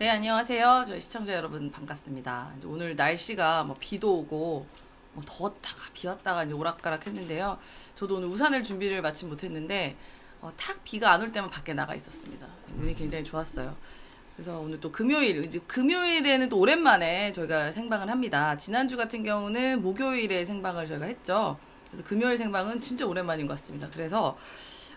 네 안녕하세요. 저희 시청자 여러분 반갑습니다. 오늘 날씨가 뭐 비도 오고 뭐 더웠다가 비 왔다가 이제 오락가락 했는데요. 저도 오늘 우산을 준비를 마치 못했는데 어, 탁 비가 안 올 때만 밖에 나가 있었습니다. 운이 굉장히 좋았어요. 그래서 오늘 또 금요일 이제 금요일에는 또 오랜만에 저희가 생방을 합니다. 지난주 같은 경우는 목요일에 생방을 저희가 했죠. 그래서 금요일 생방은 진짜 오랜만인 것 같습니다. 그래서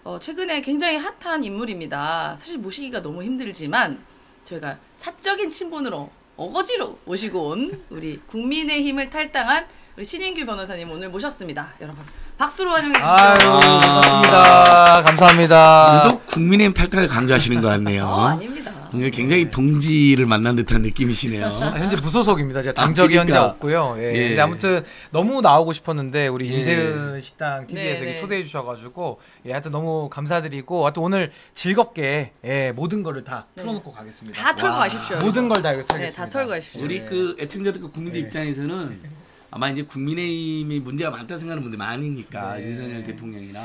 어, 최근에 굉장히 핫한 인물입니다. 사실 모시기가 너무 힘들지만 저희가 사적인 친분으로 어거지로 모시고 온 우리 국민의힘을 탈당한 우리 신인규 변호사님 오늘 모셨습니다. 여러분 박수로 환영해 주시죠. 아유 감사합니다. 감사합니다. 그래도 국민의힘 탈당을 강조하시는 것 같네요. 어, 아닙니다. 오늘 굉장히 동지를 만난 듯한 느낌이시네요. 아, 현재 무소속입니다. 제가 아, 당적이 현재 그러니까. 없고요. 예. 예. 근데 아무튼 너무 나오고 싶었는데 우리 예. 인세은 식당 TV에서 네, 네. 초대해 주셔가지고 예, 하여튼 너무 감사드리고 하여튼 오늘 즐겁게 예, 모든 거를 다 네. 풀어놓고 가겠습니다. 다 털고 와. 가십시오. 모든 걸 다 여기서 네, 하겠습니다. 다 털고 가십시오. 우리 예. 그 애청자들 국민들 네. 입장에서는 아마 이제 국민의힘이 문제가 많다 생각하는 분들 많으니까 네. 윤석열 대통령이나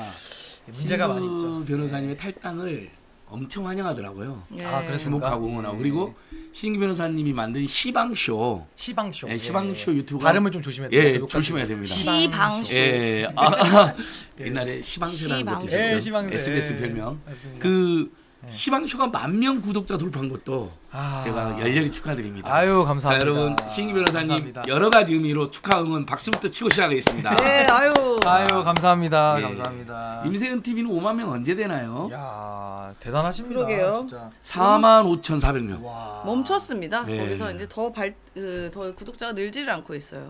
문제가 많이 있죠. 변호사님의 탈당을 엄청 환영하더라고요. 네. 아, 그랬습니까? 주목하고 응원하고 예. 그리고 신기 변호사님 만든 시방쇼, 시방쇼. 예, 시방쇼 유튜브가- 발음을 좀 조심해야 예, 돼요. 조심해야 됩니다. 시방쇼. 예, 아, 아, 옛날에 시방쇼라는 것도 시방쇼. 있었죠. 예, 시방쇼. SBS 예, 별명. 맞습니다. 그 시방쇼가 만 명 구독자 돌파한 것도 아. 제가 열렬히 축하드립니다. 아유 자 감사합니다. 여러분 신기 변호사님 감사합니다. 여러 가지 의미로 축하 응원 박수부터 치고 시작하겠습니다. 네, 아유. 아유 감사합니다. 예. 감사합니다. 임세은 TV는 5만 명 언제 되나요? 야 대단하십니다. 그러게요. 진짜. 4만 5,400명. 와. 멈췄습니다. 네. 거기서 이제 더 발, 그, 더 구독자가 늘지를 않고 있어요.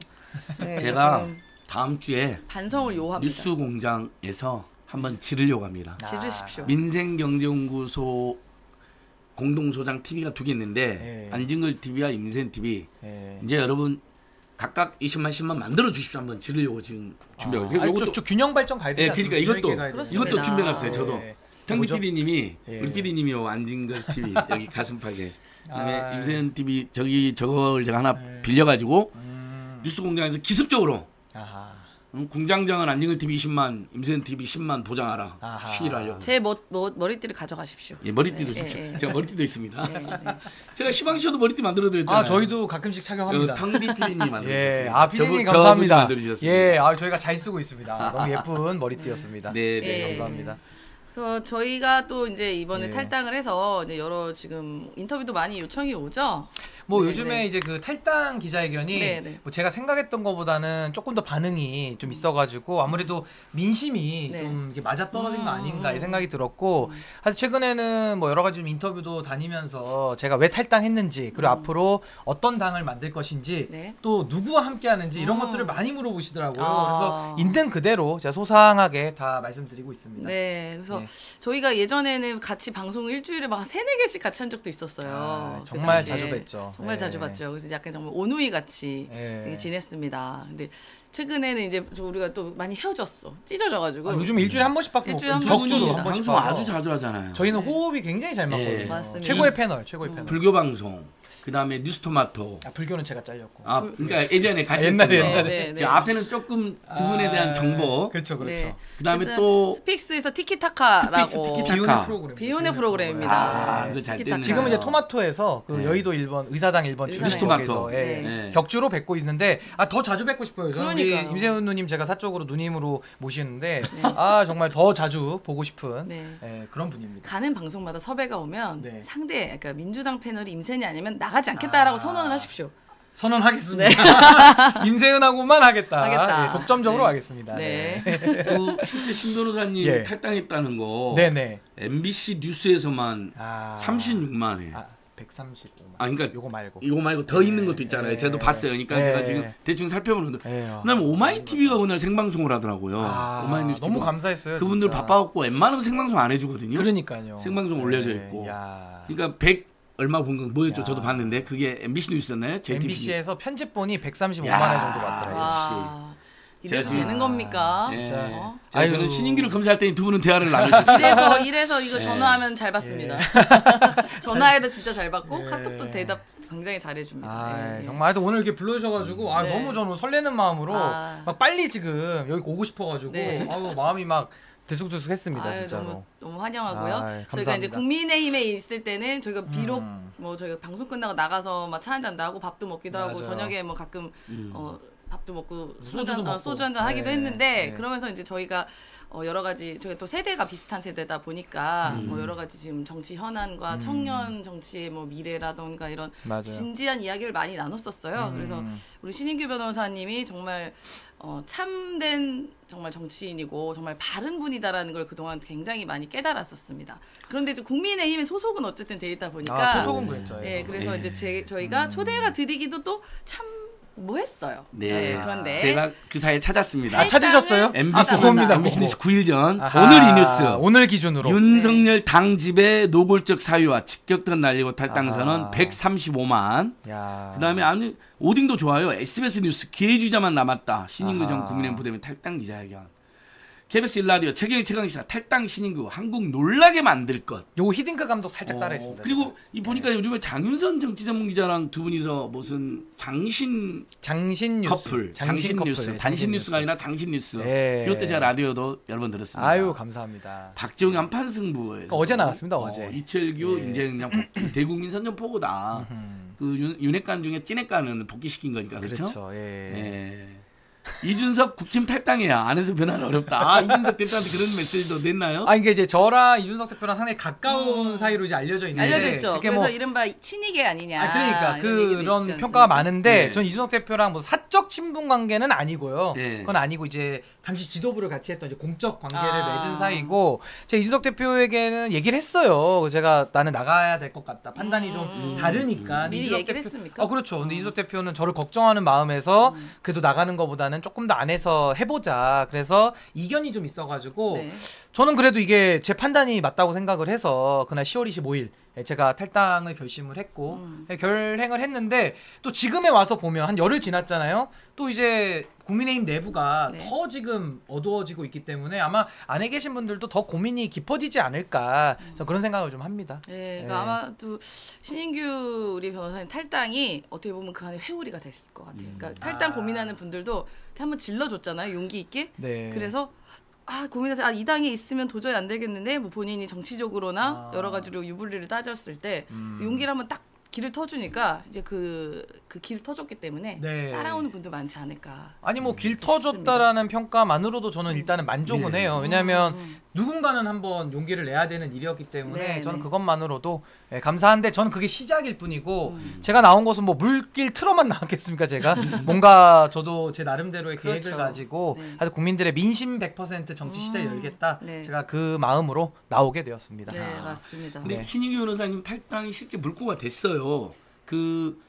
네, 제가 다음 주에 반성을 요합니다. 뉴스 공장에서 한번 지르려고 합니다. 지르십시오. 민생경제연구소 공동소장 TV가 두 개 있는데 예. 안진걸 TV와 임세은 TV 예. 이제 여러분 각각 20만 10만 만들어 주십시오 한번 지르려고 지금 준비하고. 아, 이것도 저, 저 균형 발전 가야 되지 예? 그러니까 이것도. 이것도 준비해놨어요. 저도 예. 뭐죠? PD님이 예. 우리 PD님이 안진걸 TV 여기 가슴팍에 그다음에 아, 임세은 TV 저기 저걸 제가 하나 예. 빌려가지고 음. 뉴스 공장에서 기습적으로 공장장은 안진걸 TV 20만, 임세은 TV 10만 보장하라 아하. 시위를 하려고. 제 머, 머, 머리띠를 가져가십시오. 예, 머리띠도 네, 주십시오. 예, 예. 제가 머리띠도 있습니다. 네, 네. 제가 시방쇼도 머리띠 만들어 드렸잖아요. 아 저희도 가끔씩 착용합니다. 탕디 PD님 만들어 예, 주셨습니다. 아 피디님 감사합니다. 만들어 주셨습니다. 예, 아 저희가 잘 쓰고 있습니다. 너무 예쁜 머리띠였습니다. 네, 네. 예. 감사합니다. 그래서 저희가 또 이제 이번에 예. 탈당을 해서 이제 여러 지금 인터뷰도 많이 요청이 오죠. 뭐 네, 요즘에 네. 이제 그 탈당 기자회견이 네, 네. 뭐 제가 생각했던 것보다는 조금 더 반응이 좀 있어가지고 아무래도 민심이 네. 좀 맞아 떨어진 거 음, 아닌가 이 음. 생각이 들었고 사실 최근에는 뭐 여러 가지 좀 인터뷰도 다니면서 제가 왜 탈당했는지 그리고 음. 앞으로 어떤 당을 만들 것인지 네. 또 누구와 함께하는지 이런 음. 것들을 많이 물어보시더라고요. 아. 그래서 있는 그대로 제가 소상하게 다 말씀드리고 있습니다. 네. 그래서 네. 저희가 예전에는 같이 방송 일주일에 막 세네 개씩 같이 한 적도 있었어요. 아, 그 정말 당시에. 자주 뵀죠. 정말 네. 자주 봤죠. 그래서 약간 정말 온누이 같이 네. 되게 지냈습니다. 근데 최근에는 이제 저 우리가 또 많이 헤어졌어. 찢어져가지고. 아, 요즘 일주일에 한 번씩 밖에 못 일주일에 한. 번씩. 한 번씩 방송. 아주 자주 하잖아요. 저희는 네. 호흡이 굉장히 잘 맞거든요. 예. 맞습니다. 최고의 패널, 최고의 패널. 불교 방송, 그 다음에 뉴스토마토. 아, 불교는 제가 잘렸고. 아, 그러니까 예전에 같이 옛날에, 했던 거. 옛날에. 네, 네, 앞에는 조금 두 분에 대한 아, 정보. 그렇죠, 그렇죠. 네. 그다음에 그다음 또 스픽스에서 티키타카라고 스픽스 티키타카. 비운의 프로그램. 비운의 프로그램입니다. 아, 그거 잘. 됐네. 지금은 이제 토마토에서 그 네. 여의도 1번 의사당 1번 의사당 뉴스토마토. 예, 네. 네. 격주로 뵙고 있는데 아 더 자주 뵙고 싶어요. 저는 우리 그러니까요. 임세은 누님 제가 사적으로 누님으로 모시는데 아 정말 더 자주 보고 싶은 네. 예, 그런 분입니다. 가는 방송마다 섭외가 오면 네. 상대 그러니까 민주당 패널이 임세은이 아니면 나가 지 않겠다라고 아. 선언을 하십시오. 선언하겠습니다. 임세은하고만 하겠다. 하겠다. 예, 독점적으로 네. 하겠습니다. 네. 그 실제 신 변호사님 예. 탈당했다는 거 네, 네. MBC 뉴스에서만 아 36만 회. 아 135만. 아, 그러니까 요거 말고. 이거 말고 더 있는 것도 있잖아요. 네. 제가 봤어요. 그러니까 네. 제가 지금 대충 살펴보는데 예. 그다음에 오마이 TV가 오늘 생방송을 하더라고요. 아, 오마이 뉴스 너무 TV. 감사했어요. 그분들 진짜. 바빠갖고 웬만하면 생방송 안 해주거든요. 그러니까요. 생방송 올려져 있고. 야. 그러니까 100 얼마 본건 뭐였죠? 야. 저도 봤는데 그게 MBC 뉴스였나요? JTBC. MBC에서 편집본이 135만 야. 원 정도 받더라고요. 와. 이래도 제가 되는 겁니까? 네. 진짜. 어? 자, 저는 아유. 신인기를 검사할 때니 두 분은 대화를 나누십시오. 이래서 이래서 이거 네. 전화하면 잘 받습니다. 전화해도 진짜 잘 받고 예. 카톡도 대답 굉장히 잘해 줍니다. 아, 예, 예. 정말 하여튼 오늘 이렇게 불러 주셔 가지고 아, 네. 너무 저는 설레는 마음으로 아. 막 빨리 지금 여기 오고 싶어 가지고 네. 아우, 마음이 막 들쑥들쑥 했습니다 아유, 진짜로. 너무 너무 환영하고요. 아유, 저희가 감사합니다. 이제 국민의힘에 있을 때는 저희가 비록 음. 뭐 저희가 방송 끝나고 나가서 막 차 한잔 나고 밥도 먹기도 하고 맞아요. 저녁에 뭐 가끔 음. 어 밥도 먹고 소주도 소주 한, 먹고. 어, 소주 한잔 하기도 네, 했는데 네. 그러면서 이제 저희가 어, 여러 가지 저희가 또 세대가 비슷한 세대다 보니까 음. 뭐 여러 가지 지금 정치 현안과 청년 정치의 뭐 미래라던가 이런 맞아요. 진지한 이야기를 많이 나눴었어요. 그래서 음. 우리 신인규 변호사님이 정말 어, 참된 정말 정치인이고 정말 바른 분이다라는 걸 그동안 굉장히 많이 깨달았었습니다. 그런데 이제 국민의힘의 소속은 어쨌든 돼 있다 보니까 아, 소속은 그랬죠. 예, 예. 그래서 예. 이제 제, 저희가 음. 초대가 드리기도 또 참 뭐 했어요. 네. 예, 그런데 제가 그 사이에 찾았습니다. 아 찾으셨어요? MBC, 아, 그겁니다. MBC 뉴스 9일 전 아하, 오늘 이 뉴스 오늘 기준으로 윤석열 당집의 노골적 사유와 직격탄 날리고 탈당선은 아하. 135만. 야. 그다음에 아니 오딩도 좋아요. SBS 뉴스 기회주자만 남았다. 신인구 전. 국민의힘 부대면 탈당 기자회견. KBS 1라디오 최경영의 최강시사 탈당 신인규 한국 놀라게 만들 것. 요거 히딩크 감독 살짝 어, 따라했습니다. 그리고 이 보니까 요즘에 장윤선 정치 전문 기자랑 두 분이서 무슨 장신 장신 뉴스, 커플, 장신, 커플, 뉴스, 네, 단신 장신 뉴스 가 아니라 장신 뉴스. 네. 이것도 제가 라디오도 여러 번 들었습니다. 아유 감사합니다. 박재홍 한판 승부에서 어제 나갔습니다, 어, 어제. 이철규 예. 이제 그냥 복귀 대국민 선전 포고다. 음, 그 윤, 윤핵관 중에 찐핵관은 복귀시킨 거니까 그렇죠. 그렇죠. 예. 예. 이준석 국힘 탈당해야 안에서 변화는 어렵다. 아, 이준석 대표한테 그런 메시지도 냈나요? 아 이게 이제 저랑 이준석 대표랑 상당히 가까운 사이로 이제 알려져 있는데 알려져 있죠. 이렇게 그래서 뭐 이른바 친이계 아니냐. 아 그러니까 그런 평가가? 많은데 네. 전 이준석 대표랑 뭐 사적 친분 관계는 아니고요. 네. 그건 아니고 이제 당시 지도부를 같이 했던 이제 공적 관계를 아. 맺은 사이고 제가 이준석 대표에게는 얘기를 했어요. 제가 나는 나가야 될 것 같다. 판단이 좀 음. 다르니까. 근데 미리 얘기를 대표- 했습니까? 어 그렇죠. 근데 이준석 대표는 저를 걱정하는 마음에서 음. 그래도 나가는 것보다는 조금 더 안에서 해보자. 그래서 이견이 좀 있어가지고 네. 저는 그래도 이게 제 판단이 맞다고 생각을 해서 그날 10월 25일 제가 탈당을 결심을 했고 음. 예, 결행을 했는데 또 지금에 와서 보면 한 열흘 지났잖아요. 또 이제 국민의힘 내부가 네. 더 지금 어두워지고 있기 때문에 아마 안에 계신 분들도 더 고민이 깊어지지 않을까 저 그런 생각을 좀 합니다. 네, 네. 그러니까 아마도 신인규 우리 변호사님 탈당이 어떻게 보면 그 안에 회오리가 됐을 것 같아요. 그러니까 탈당 아. 고민하는 분들도 한번 질러줬잖아요, 용기 있게. 네. 그래서 아 고민해서 아, 이 당에 있으면 도저히 안 되겠는데 뭐 본인이 정치적으로나 아. 여러 가지로 유불리를 따졌을 때 음. 용기를 한번 딱 길을 터주니까 이제 그 그 길을 터줬기 때문에 네. 따라오는 분도 많지 않을까. 아니 뭐길 싶습니다. 터줬다라는 평가만으로도 저는 일단은 만족은 네. 해요. 왜냐하면 음, 음. 누군가는 한번 용기를 내야 되는 일이었기 때문에 네, 저는 네. 그것만으로도 예, 감사한데 저는 그게 시작일 뿐이고 음. 제가 나온 것은 뭐 물길 틀어만 나왔겠습니까 제가 뭔가 저도 제 나름대로의 계획을 그렇죠. 가지고 네. 아주 국민들의 민심 100% 정치 시대를 음, 열겠다 네. 제가 그 마음으로 나오게 되었습니다. 네 맞습니다. 근데 네. 신인규 변호사님 탈당이 실제 물꼬가 됐어요. 그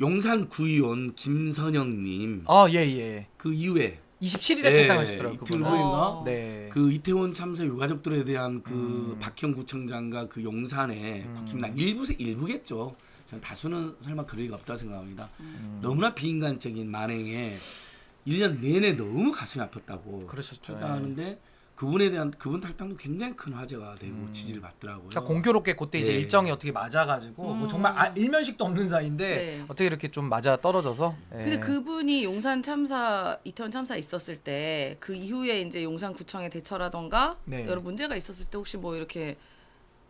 용산 구의원 김선영님 아 예 예. 그 이후에 27일에 예, 탈당하시더라고요. 이틀 그분은. 후인가? 어. 네. 그 이태원 참사 유가족들에 대한 그 음. 박형 구청장과 그 용산의 음. 국힘당 일부 일부겠죠. 저는 다수는 설마 그럴 리가 없다 생각합니다. 음. 너무나 비인간적인 만행에 1년 내내 너무 가슴이 아팠다고 그러셨죠. 예. 탈당하는데 그분에 대한 그분 탈당도 굉장히 큰 화제가 되고 음. 지지를 받더라고요. 그러니까 공교롭게 그때 이제 예. 일정이 어떻게 맞아가지고 뭐 음. 정말 아, 일면식도 없는 사이인데 네. 어떻게 이렇게 좀 맞아 떨어져서. 예. 근데 그분이 용산 참사 이태원 참사 있었을 때 그 이후에 이제 용산 구청의 대처라던가 네. 여러 문제가 있었을 때 혹시 뭐 이렇게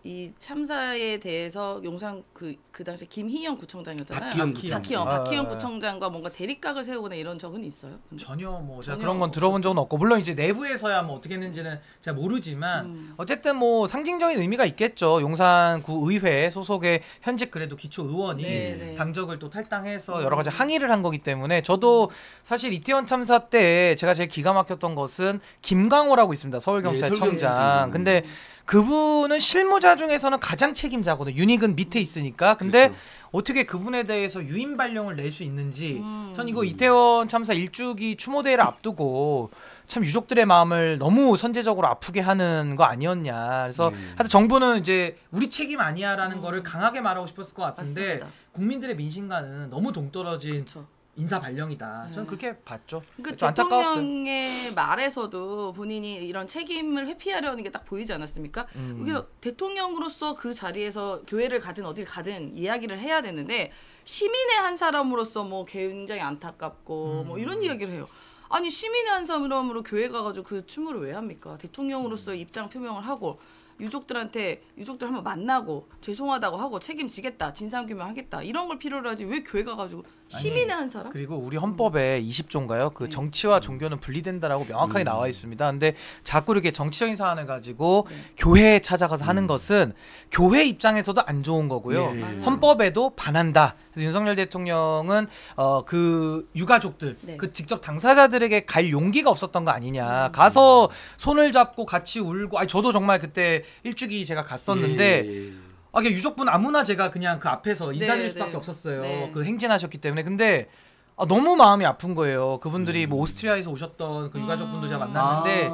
이 참사에 대해서 용산 그 그 당시 김희영 구청장이었잖아요. 박기영 박기영, 구청장. 아, 박기영 아. 구청장과 뭔가 대립각을 세우거나 이런 적은 있어요. 근데? 전혀 뭐 제가 전혀 그런 건 들어본 적은 없고 물론 이제 내부에서야 뭐 어떻게 했는지는 제가 모르지만 음. 어쨌든 뭐 상징적인 의미가 있겠죠. 용산구 의회 소속의 현직 그래도 기초 의원이 네, 네. 당적을 또 탈당해서 음. 여러 가지 항의를 한 거기 때문에 저도 사실 이태원 참사 때 제가 제일 기가 막혔던 것은 김강호라고 있습니다. 네, 서울경찰청장. 서울경찰청장. 근데 그분은 실무자 중에서는 가장 책임자거든요. 윤익은 밑에 있으니까. 근데 그렇죠. 어떻게 그분에 대해서 유인 발령을 낼 수 있는지 음. 전 이거 이태원 참사 일주기 추모대회를 앞두고 참 유족들의 마음을 너무 선제적으로 아프게 하는 거 아니었냐. 그래서 네. 하여튼 정부는 이제 우리 책임 아니야라는 음. 거를 강하게 말하고 싶었을 것 같은데 맞습니다. 국민들의 민심과는 너무 동떨어진 그렇죠. 인사 발령이다. 저는 네. 그렇게 봤죠. 그좀 안타까웠어요. 대통령의 말에서도 본인이 이런 책임을 회피하려는 게 딱 보이지 않았습니까? 음. 이게 대통령으로서 그 자리에서 교회를 가든 어딜 가든 이야기를 해야 되는데 시민의 한 사람으로서 뭐 굉장히 안타깝고 음. 뭐 이런 이야기를 해요. 아니 시민의 한 사람으로 교회 가가지고 그 춤을 왜 합니까? 대통령으로서의 입장 표명을 하고 유족들한테 유족들 한번 만나고 죄송하다고 하고 책임지겠다 진상 규명하겠다 이런 걸 필요로 하지 왜 교회 가가지고 시민의 한 사람? 그리고 우리 헌법에 20조인가요? 그 네. 정치와 종교는 분리된다라고 명확하게 음. 나와 있습니다. 근데 자꾸 이렇게 정치적인 사안을 가지고 네. 교회에 찾아가서 하는 음. 것은 교회 입장에서도 안 좋은 거고요. 네. 헌법에도 반한다. 그래서 윤석열 대통령은 어 그 유가족들, 네. 그 직접 당사자들에게 갈 용기가 없었던 거 아니냐. 음. 가서 손을 잡고 같이 울고, 아니 저도 정말 그때 일주기 제가 갔었는데 예. 아, 그냥 유족분 아무나 제가 그냥 그 앞에서 인사드릴 네, 수밖에 네. 없었어요. 네. 그 행진하셨기 때문에. 근데 아, 너무 마음이 아픈 거예요. 그분들이 음. 뭐 오스트리아에서 오셨던 그 유가족분도 제가 음. 만났는데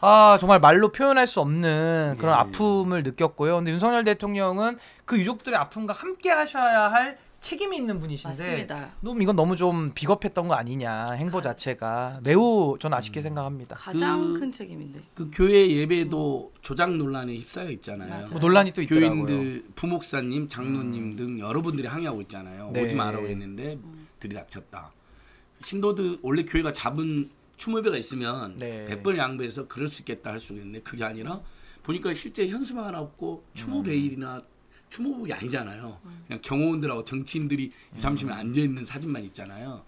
아, 아 정말 말로 표현할 수 없는 그런 예. 아픔을 느꼈고요. 근데 윤석열 대통령은 그 유족들의 아픔과 함께 하셔야 할 책임이 있는 분이신데 맞습니다. 너무 이건 너무 좀 비겁했던 거 아니냐 행보 가- 자체가 매우 저는 아쉽게 음. 생각합니다. 가장 그- 큰 책임인데. 그 교회 예배도 조작 논란에 휩싸여 있잖아요. 뭐 논란이 또 있더라고요. 음. 교인들, 부목사님, 장로님 등 여러분들이 항의하고 있잖아요. 네. 오지 마라고 했는데 들이닥쳤다. 신도들 원래 교회가 잡은 추모배가 있으면 네. 백번 양보해서 그럴 수 있겠다 할 수 있는데 그게 아니라 보니까 실제 현수막 하나 없고 추모 음. 베일이나 추모복이 아니잖아요. 그냥 경호원들하고 정치인들이 2, 30명 앉아 있는 사진만 있잖아요.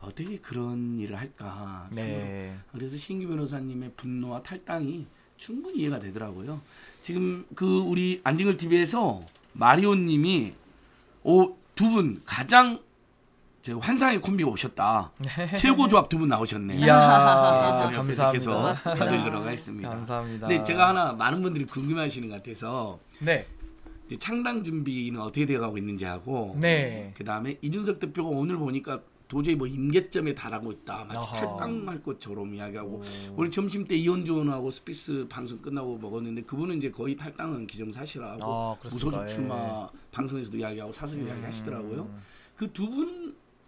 어떻게 그런 일을 할까? 네. 그래서 신규 변호사님의 분노와 탈당이 충분히 이해가 되더라고요. 지금 그 우리 안징글 TV에서 마리오님이 오두 분 가장 저 환상의 콤비가 오셨다. 최고 조합 두 분 나오셨네. 이야 네, 옆에서 계속 감사합니다. 고맙습니다. 받으도록 하겠습니다. 감사합니다. 근데 제가 하나 많은 분들이 궁금해하시는 것 같아서 네. 창당 준비는 어떻게 돼가고 있는지 하고 네. 그 다음에 이준석 대표가 오늘 보니까 도저히 뭐 임계점에 달하고 있다. 마치 어허. 탈당할 것처럼 이야기하고 오. 오늘 점심 때 이언주 의원하고 스픽스 방송 끝나고 먹었는데 그분은 이제 거의 탈당은 기정사실하고 아? 무소속 출마 방송에서도 이야기하고 사설 예. 이야기 하시더라고요. 그 두 분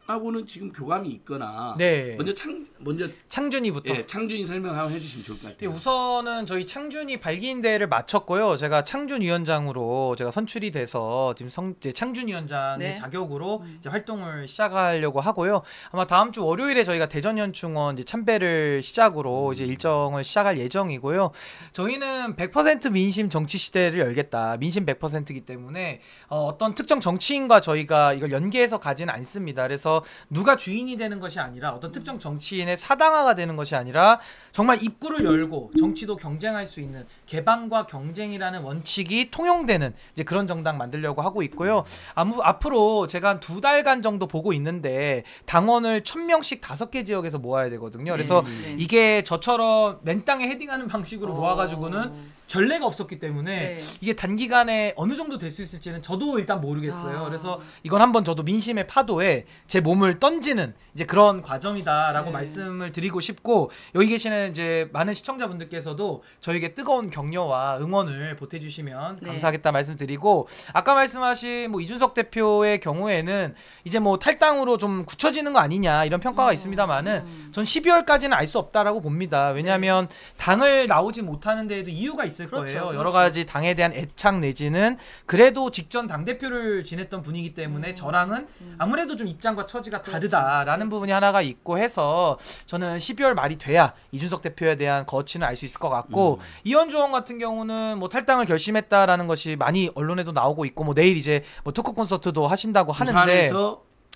하고는 지금 교감이 있거나 네. 먼저 창 먼저 창준위부터. 예, 창준위 설명 한번 해주시면 좋을 것 예, 같아요. 우선은 저희 창준이 발기인 대회를 마쳤고요. 제가 창준 위원장으로 제가 선출이 돼서 지금 성, 이제 창준 위원장의 네. 자격으로 이제 활동을 시작하려고 하고요. 아마 다음 주 월요일에 저희가 대전현충원 이제 참배를 시작으로 이제 일정을 시작할 예정이고요. 저희는 100% 민심 정치 시대를 열겠다. 민심 100%이기 때문에 어, 어떤 특정 정치인과 저희가 이걸 연계해서 가지는 않습니다. 그래서 누가 주인이 되는 것이 아니라 어떤 특정 정치인의 사당화가 되는 것이 아니라 정말 입구를 열고 정치도 경쟁할 수 있는 개방과 경쟁이라는 원칙이 통용되는 이제 그런 정당 만들려고 하고 있고요. 아무 앞으로 제가 한 두 달간 정도 보고 있는데 당원을 천 명씩 다섯 개 지역에서 모아야 되거든요. 그래서 네. 이게 저처럼 맨 땅에 헤딩하는 방식으로 어. 모아 가지고는 전례가 없었기 때문에 네. 이게 단기간에 어느 정도 될 수 있을지는 저도 일단 모르겠어요. 아. 그래서 이건 한번 저도 민심의 파도에 제 몸을 던지는 이제 그런 과정이다라고 네. 말씀을 드리고 싶고 여기 계시는 이제 많은 시청자분들께서도 저에게 뜨거운 격려와 응원을 보태주시면 네. 감사하겠다 말씀드리고 아까 말씀하신 뭐 이준석 대표의 경우에는 이제 뭐 탈당으로 좀 굳혀지는 거 아니냐 이런 평가가 음, 있습니다만은 음. 전 12월까지는 알 수 없다라고 봅니다. 왜냐하면 당을 나오지 못하는 데에도 이유가 있을 그렇죠, 거예요. 그렇죠. 여러 가지 당에 대한 애착 내지는 그래도 직전 당 대표를 지냈던 분이기 때문에 음. 저랑은 음. 아무래도 좀 입장과 처지가 그렇죠. 다르다라는 부분이 하나가 있고 해서 저는 12월 말이 돼야 이준석 대표에 대한 거치는 알 수 있을 것 같고 음. 이현주 의원 같은 경우는 뭐 탈당을 결심했다라는 것이 많이 언론에도 나오고 있고 뭐 내일 이제 뭐 토크 콘서트도 하신다고 하는데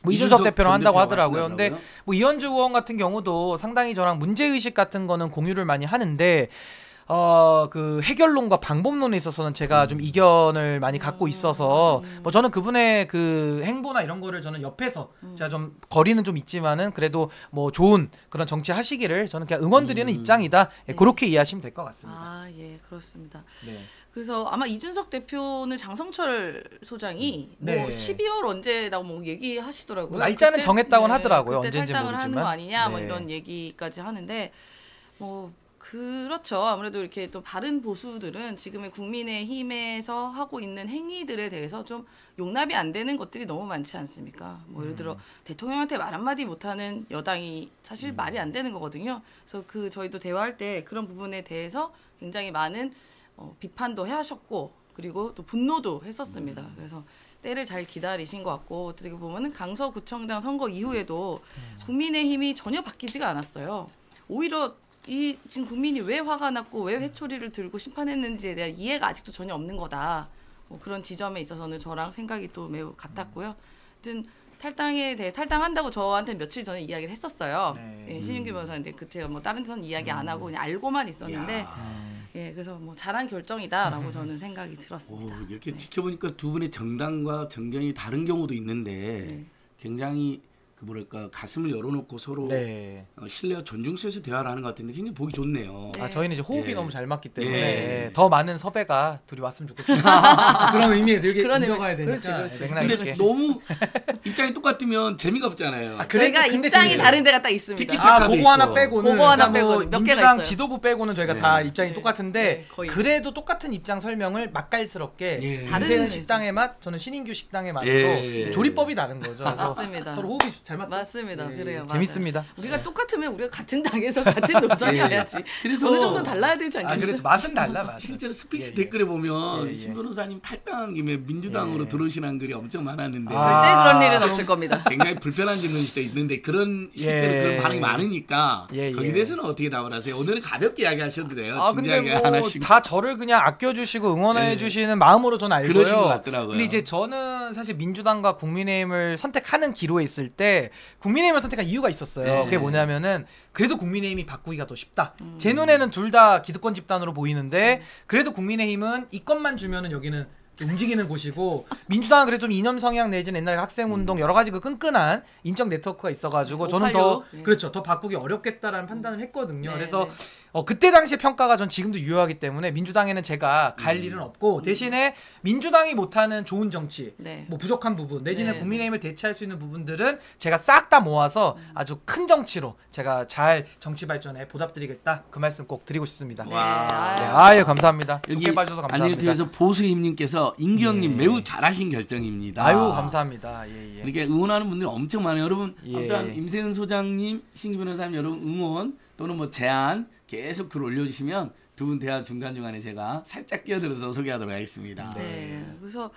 뭐 이준석 대표랑 전 한다고 하더라고요. 근데? 뭐 이현주 의원 같은 경우도 상당히 저랑 문제 의식 같은 거는 공유를 많이 하는데 어 그 해결론과 방법론에 있어서는 제가 좀 이견을 많이 갖고 있어서 음. 뭐 저는 그분의 그 행보나 이런 거를 저는 옆에서 음. 제가 좀 거리는 좀 있지만은 그래도 뭐 좋은 그런 정치 하시기를 저는 그냥 응원드리는 음. 입장이다 예, 네. 그렇게 이해하시면 될 것 같습니다. 아, 예, 그렇습니다. 네. 그래서 아마 이준석 대표는 장성철 소장이 네. 뭐 12월 언제라고 뭐 얘기하시더라고요. 뭐 날짜는 정했다고는 하더라고요. 그때 언제인지 탈당을 하는 거 모르지만. 아니냐 뭐 네. 이런 얘기까지 하는데 뭐 그렇죠. 아무래도 이렇게 또 바른 보수들은 지금의 국민의힘에서 하고 있는 행위들에 대해서 좀 용납이 안 되는 것들이 너무 많지 않습니까? 뭐 예를 음. 들어 대통령한테 말 한마디 못하는 여당이 사실 말이 안 되는 거거든요. 그래서 그 저희도 대화할 때 그런 부분에 대해서 굉장히 많은 어, 비판도 해 하셨고 그리고 또 분노도 했었습니다. 그래서 때를 잘 기다리신 것 같고 어떻게 보면은 강서구청장 선거 이후에도 국민의힘이 전혀 바뀌지가 않았어요. 오히려 이 지금 국민이 왜 화가 났고 왜 회초리를 들고 심판했는지에 대한 이해가 아직도 전혀 없는 거다. 뭐 그런 지점에 있어서는 저랑 생각이 또 매우 같았고요. 하여튼 탈당에 대해 탈당한다고 저한테 며칠 전에 이야기를 했었어요. 네. 예, 신윤규 변호사인데 그 제가 뭐 다른 데선 이야기 안 하고 그냥 알고만 있었는데 야. 예, 그래서 뭐 잘한 결정이다라고 저는 생각이 오, 들었습니다. 이렇게 지켜보니까 두 분의 정당과 정견이 다른 경우도 있는데 네. 굉장히 그 뭐랄까 가슴을 열어놓고 서로 네. 어, 신뢰와 존중 속에서 대화를 하는 것 같은데 굉장히 보기 좋네요. 네. 아 저희는 이제 호흡이 예. 너무 잘 맞기 때문에 예. 예, 더 많은 섭외가 둘이 왔으면 좋겠습니다. 그런 의미에서 여기 의미- 되니까 그렇지, 그렇지. 맥락 근데 있게. 너무 입장이 똑같으면 재미가 없잖아요. 아, 그래? 저희가 입장이 재밌어요. 다른 데가 딱 있습니다. 아, 그거 하나. 빼고는 그거 하나 그러니까 뭐 빼고는 몇 개가 있어요. 지도부 빼고는 저희가 네. 다 입장이 네. 똑같은데 네, 거의. 그래도 똑같은 입장 설명을 맛깔스럽게 예. 다른. 식당의 맛, 저는 신인규 식당의 맛으로 예. 조리법이 다른 거죠. 맞습니다. 서로 호흡이 잘 맞죠. 맞습니다. 예, 그래요. 맞아요. 재밌습니다. 우리가 똑같으면 우리가 같은 당에서 같은 노선이어야지. 그래서 어느 정도 달라야 되지 아 않겠어요? 그렇죠. 맛은 달라 맛은. 실제로 스픽스 예, 예. 댓글에 보면 예, 예. 신 변호사님 탈당한 김에 민주당으로 예. 들어오시는 글이 엄청 많았는데 아. 절대 그런 일은 좀 없을 겁니다. 굉장히 불편한 질문일 수도 있는데 그런 실제로 예. 그런 반응이 많으니까 예, 거기에 예. 대해서는 어떻게 답을 하세요? 오늘은 가볍게 이야기하셔도 돼요. 아 근데 진지하게 뭐 하나씩. 다 저를 그냥 아껴주시고 응원해 예. 주시는 마음으로 저는 알고요. 그러신 것 같더라고요. 근데 이제 저는 사실 민주당과 국민의힘을 선택하는 기로에 있을 때 국민의힘을 선택한 이유가 있었어요. 예. 그게 뭐냐면은 그래도 국민의힘이 바꾸기가 더 쉽다. 음. 제 눈에는 둘 다 기득권 집단으로 보이는데 그래도 국민의힘은 이것만 주면은 여기는 움직이는 곳이고 민주당은 그래도 좀 이념 성향 내지는 옛날 학생 운동 여러 가지 그 끈끈한 인적 네트워크가 있어가지고 저는 더 586, 예. 그렇죠 더 바꾸기 어렵겠다라는 판단을 했거든요. 네, 그래서 네. 어, 그때 당시의 평가가 전 지금도 유효하기 때문에 민주당에는 제가 갈 음. 일은 없고 대신에 민주당이 못하는 좋은 정치 네. 뭐 부족한 부분 내지는 네. 국민의힘을 대체할 수 있는 부분들은 제가 싹 다 모아서 음. 아주 큰 정치로 제가 잘 정치 발전에 보답드리겠다 그 말씀 꼭 드리고 싶습니다. 네. 네, 아유. 감사합니다. 여기 좋게 봐주셔서 감사합니다. 안녕TV에서 보수임님께서 임기영님 예. 매우 잘하신 결정입니다. 아유 감사합니다. 예, 예. 이렇게 응원하는 분들이 엄청 많아요. 여러분 예. 일단 임세은 소장님, 신기 변호사님 여러분 응원 또는 뭐 제안 계속 글 올려주시면 두 분 대화 중간 중간에 제가 살짝 끼어들어서 소개하도록 하겠습니다. 네. 그래서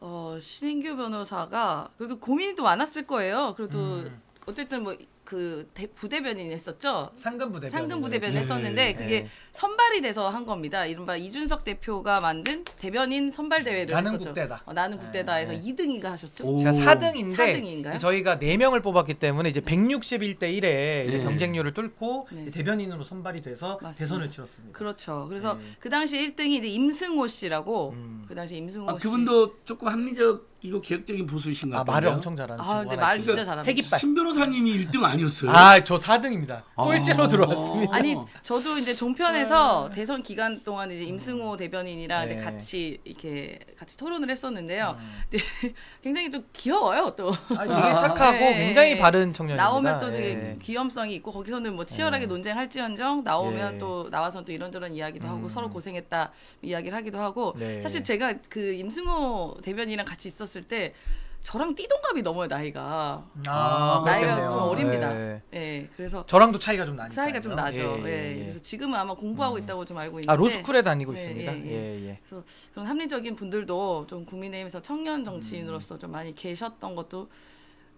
어, 신인규 변호사가 그래도 고민이 또 많았을 거예요. 그래도 음. 어쨌든 뭐 그 부대변인 했었죠. 상근 부대변 상근 부대변인 네. 했었는데 그게 네. 선발이 돼서 한 겁니다. 이른바 이준석 대표가 만든 대변인 선발 대회를 나는 했었죠. 국대다. 어, 나는 국대다에서 네. 2등인가 하셨죠? 오. 제가 4등인데 4등인가요? 저희가 4명을 뽑았기 때문에 이제 161대 1에 네. 경쟁률을 뚫고 네. 대변인으로 선발이 돼서 맞습니다. 대선을 치렀습니다. 그렇죠. 그래서 네. 그 당시 1등이 이제 임승호 씨라고 음. 그 당시 임승호 아, 씨. 그분도 조금 합리적 이고 개혁적인 보수이신 것아 같아요. 말을 엄청 잘하는 아, 친구 근데 말. 진짜 잘합니다. 핵이빨. 신 변호사님이 1등 아니었어요? 아 저 4등입니다. 꼴찌로 아. 들어왔습니다. 아니 저도 이제 종편에서 대선 기간 동안 이제 임승호 대변인이랑 이제 네. 같이 이렇게 같이 토론을 했었는데요. 음. 굉장히 좀 귀여워요 또. 아, 되게 착하고 네. 굉장히 바른 청년입니다. 나오면 또 되게 예. 귀염성이 있고 거기서는 뭐 치열하게 예. 논쟁할지언정 나오면 예. 또 나와서 또 이런저런 이야기도 하고 음. 서로 고생했다 이야기를 하기도 하고 네. 사실 제가 그 임승호 대변인이랑 같이 있었을 때 저랑 띠동갑이 넘어요 나이가. 아, 나이가 그렇겠네요. 좀 어립니다. 예. 예, 그래서 저랑도 차이가 좀 나니까. 사이가 좀 나죠. 예, 그래서 지금은 아마 공부하고 있다고 좀 알고 있는데. 아 로스쿨에 다니고 예, 있습니다. 예, 예, 예. 그래서 그런 합리적인 분들도 좀 국민의힘에서 청년 정치인으로서 좀 많이 계셨던 것도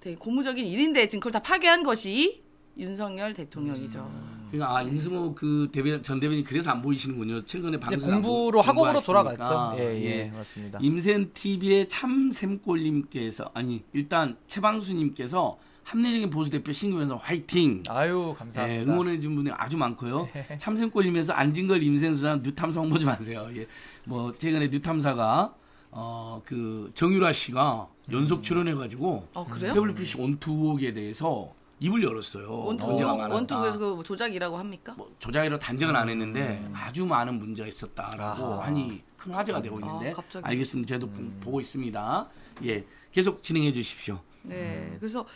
되게 고무적인 일인데 지금 그걸 다 파괴한 것이 윤석열 대통령이죠. 음. 그러니까 아 임승호 그 대변 전 대변인 그래서 안 보이시는군요. 최근에 방송 공부로 학업으로 돌아갔죠. 예, 예, 예. 맞습니다. 임센 TV의 참샘골님께서 아니 일단 최방수님께서 합리적인 보수 대표 신규면서 화이팅. 아유 예, 감사합니다. 응원해 준 분이 아주 많고요. 참샘골님에서 안진걸 임센수장 뉴탐사 홍보 좀 하세요. 예, 뭐 최근에 뉴탐사가 어 그 정유라 씨가 연속 출연해가지고 어 그래요? 태블릿 PC 원투옥에 대해서 입을 열었어요. 원투 문제가 많았다. 원투에서 그 조작이라고 합니까? 뭐 조작이라 단정은 안 했는데 아주 많은 문제가 있었다라고 음. 아하. 하니 큰 화제가 되고 있는데 아. 알겠습니다. 저도 음. 보고 있습니다. 예, 계속 진행해 주십시오. 네, 그래서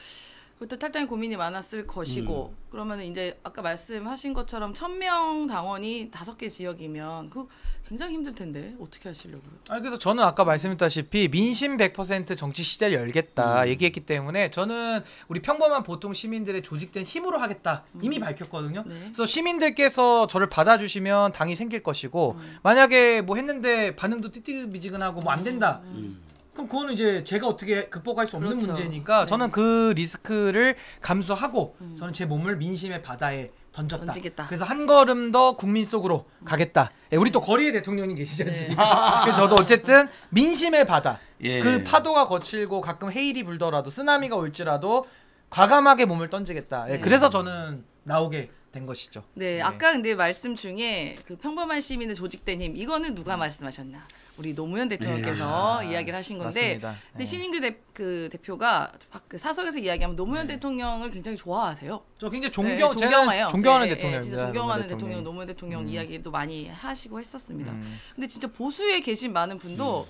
그때 탈당에 고민이 많았을 것이고 그러면 이제 아까 말씀하신 것처럼 천 명 당원이 다섯 개 지역이면 그 굉장히 힘들 텐데 어떻게 하시려고요? 아 그래서 저는 아까 말씀했다시피 민심 100% 정치 시대를 열겠다 음. 얘기했기 때문에 저는 우리 평범한 보통 시민들의 조직된 힘으로 하겠다 이미 밝혔거든요. 네. 그래서 시민들께서 저를 받아주시면 당이 생길 것이고 음. 만약에 뭐 했는데 반응도 띠띠미지근하고 뭐 안 된다. 음. 그럼 그거는 이제 제가 어떻게 극복할 수 없는 그렇죠. 문제니까 네. 저는 그 리스크를 감수하고 음. 저는 제 몸을 민심의 바다에 던졌다. 던지겠다. 그래서 한 걸음 더 국민 속으로 가겠다. 예, 우리 또 거리의 대통령이 계시지 네. 않습니까? 그래서 저도 어쨌든 민심의 바다. 예. 그 파도가 거칠고 가끔 헤일이 불더라도 쓰나미가 올지라도 과감하게 몸을 던지겠다. 예, 네. 그래서 저는 나오게 된 것이죠. 네, 네. 아까 근데 말씀 중에 그 평범한 시민의 조직된 힘 이거는 누가 음. 말씀하셨나? 우리 노무현 대통령께서 네. 이야기를 하신 건데, 맞습니다. 근데 네. 신인규 대, 그 대표가 박- 그 사석에서 이야기하면 노무현 네. 대통령을 굉장히 좋아하세요. 저 굉장히 네, 존경, 존경해요. 존경하는 네, 네, 대통령입니다. 진짜 존경하는 대통령, 노무현 대통령 음. 이야기도 많이 하시고 했었습니다. 음. 근데 진짜 보수에 계신 많은 분도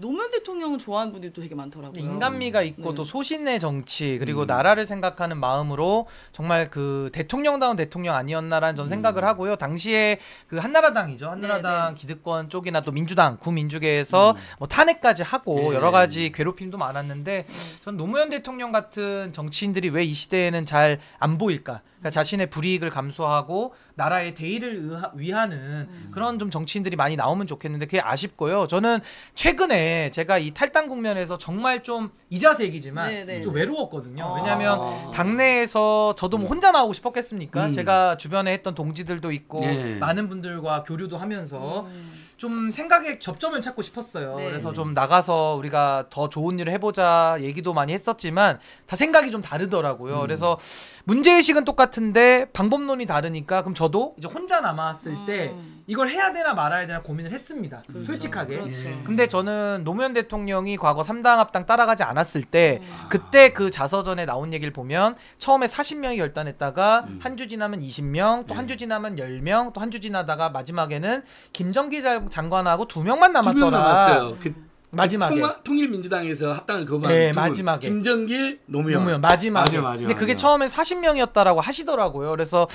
노무현 대통령을 좋아하는 분들이 또 되게 많더라고요. 인간미가 있고 네. 또 소신의 정치 그리고 음. 나라를 생각하는 마음으로 정말 그 대통령다운 대통령 아니었나라는 전 음. 생각을 하고요. 당시에 그 한나라당이죠. 한나라당 네, 기득권 쪽이나 또 민주당 구민주계에서 음. 뭐 탄핵까지 하고 예. 여러 가지 괴롭힘도 많았는데 음. 전 노무현 대통령 같은 정치인들이 왜 이 시대에는 잘 안 보일까? 그러니까 자신의 불이익을 감수하고 나라의 대의를 의하- 위하는 음. 그런 좀 정치인들이 많이 나오면 좋겠는데 그게 아쉽고요. 저는 최근에 제가 이 탈당 국면에서 정말 좀 이자세 얘기지만 네, 네. 좀 외로웠거든요. 아. 왜냐하면 아. 당내에서 저도 뭐 혼자 나오고 싶었겠습니까? 음. 제가 주변에 했던 동지들도 있고 예. 많은 분들과 교류도 하면서 음. 좀 생각의 접점을 찾고 싶었어요. 네. 그래서 좀 나가서 우리가 더 좋은 일을 해보자 얘기도 많이 했었지만 다 생각이 좀 다르더라고요. 음. 그래서 문제의식은 똑같은데 방법론이 다르니까 그럼 저도 이제 혼자 남았을 때 음. 이걸 해야 되나 말아야 되나 고민을 했습니다. 그렇죠. 솔직하게. 그렇죠. 예. 근데 저는 노무현 대통령이 과거 3당 합당 따라가지 않았을 때 음. 그때 그 자서전에 나온 얘기를 보면 처음에 40명이 결단했다가 음. 한주 지나면 20명, 또 한 주 지나면 10명, 또 한 주 지나다가 마지막에는 김정기 자- 장관하고 두 명만 두명 남았더라. 남았어요. 그 마지막에. 통화- 통일 민주당에서 합당을 거부한 네. 마지막에. 김정길, 노무현. 노무현 마지막에. 맞아, 맞아, 근데 그게 맞아. 처음엔 40명이었다라고 하시더라고요. 그래서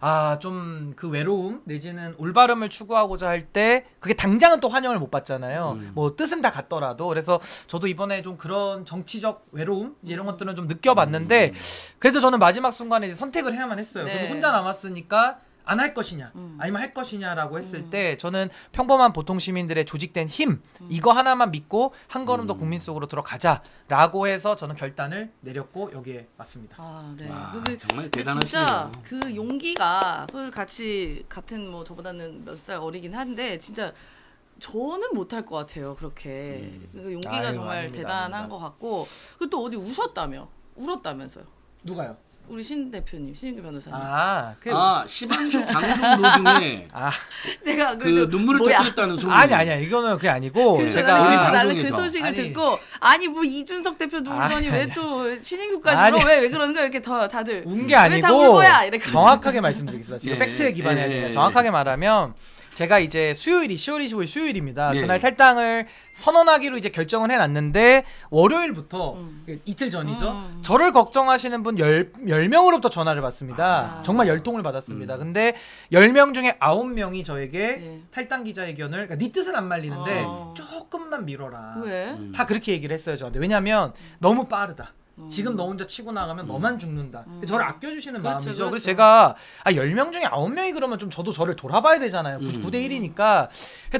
아 좀 그 외로움 내지는 올바름을 추구하고자 할 때 그게 당장은 또 환영을 못 받잖아요. 음. 뭐 뜻은 다 같더라도 그래서 저도 이번에 좀 그런 정치적 외로움 이제 이런 것들은 좀 느껴봤는데 음. 그래도 저는 마지막 순간에 이제 선택을 해야만 했어요. 네. 혼자 남았으니까 안 할 것이냐 음. 아니면 할 것이냐라고 했을 음. 때 저는 평범한 보통 시민들의 조직된 힘 이거 하나만 믿고 한 걸음 더 음. 국민 속으로 들어가자라고 해서 저는 결단을 내렸고 여기에 왔습니다. 아, 네. 와, 근데 정말 근데 진짜 대단하시네요. 그 용기가 서로 같이 같은 뭐 저보다는 몇 살 어리긴 한데 진짜 저는 못할 것 같아요 그렇게 음. 그 용기가 아유, 정말 아닙니다, 대단한 아닙니다. 것 같고 그리고 또 어디 우셨다며 울었다면서요 누가요? 우리 신 대표님 신인규 변호사님 아, 그 아, 시방쇼 방송 도중에 아, 내가 그 그래도 눈물을 터뜨렸다는 소문. 아니 아니야 이거는 그게 아니고 그래서 제가 그래서 나는 그. 소식을 아니. 듣고 아니 뭐 이준석 대표도 울더니 아니, 왜. 또 신인규까지. 울어 왜왜 그러는 거야 이렇게 더 다들 운게왜 아니고 다울 거야 정확하게 말씀드리겠습니다. 지금 예, 팩트에 기반해야 예, 돼요. 예. 정확하게 말하면 제가 이제 수요일이 10월 25일 수요일입니다. 예. 그날 탈당을 선언하기로 이제 결정을 해놨는데 월요일부터 음. 그 이틀 전이죠. 음. 저를 걱정하시는 분 10, 10명으로부터 전화를 받습니다. 아. 정말 열통을 받았습니다. 음. 근데 10명 중에 9명이 저에게 예. 탈당 기자회견을 그러니까 네 뜻은 안 말리는데 어. 조금만 미뤄라. 왜 음. 다 그렇게 얘기를 했어요 저한테 왜냐면 너무 빠르다 음. 지금 너 혼자 치고 나가면 음. 너만 죽는다 음. 저를 아껴주시는 그렇죠, 마음이죠 그렇죠. 그래서 제가 아 10명 중에 9명이 그러면 좀 저도 저를 돌아봐야 되잖아요 음. 9대 1이니까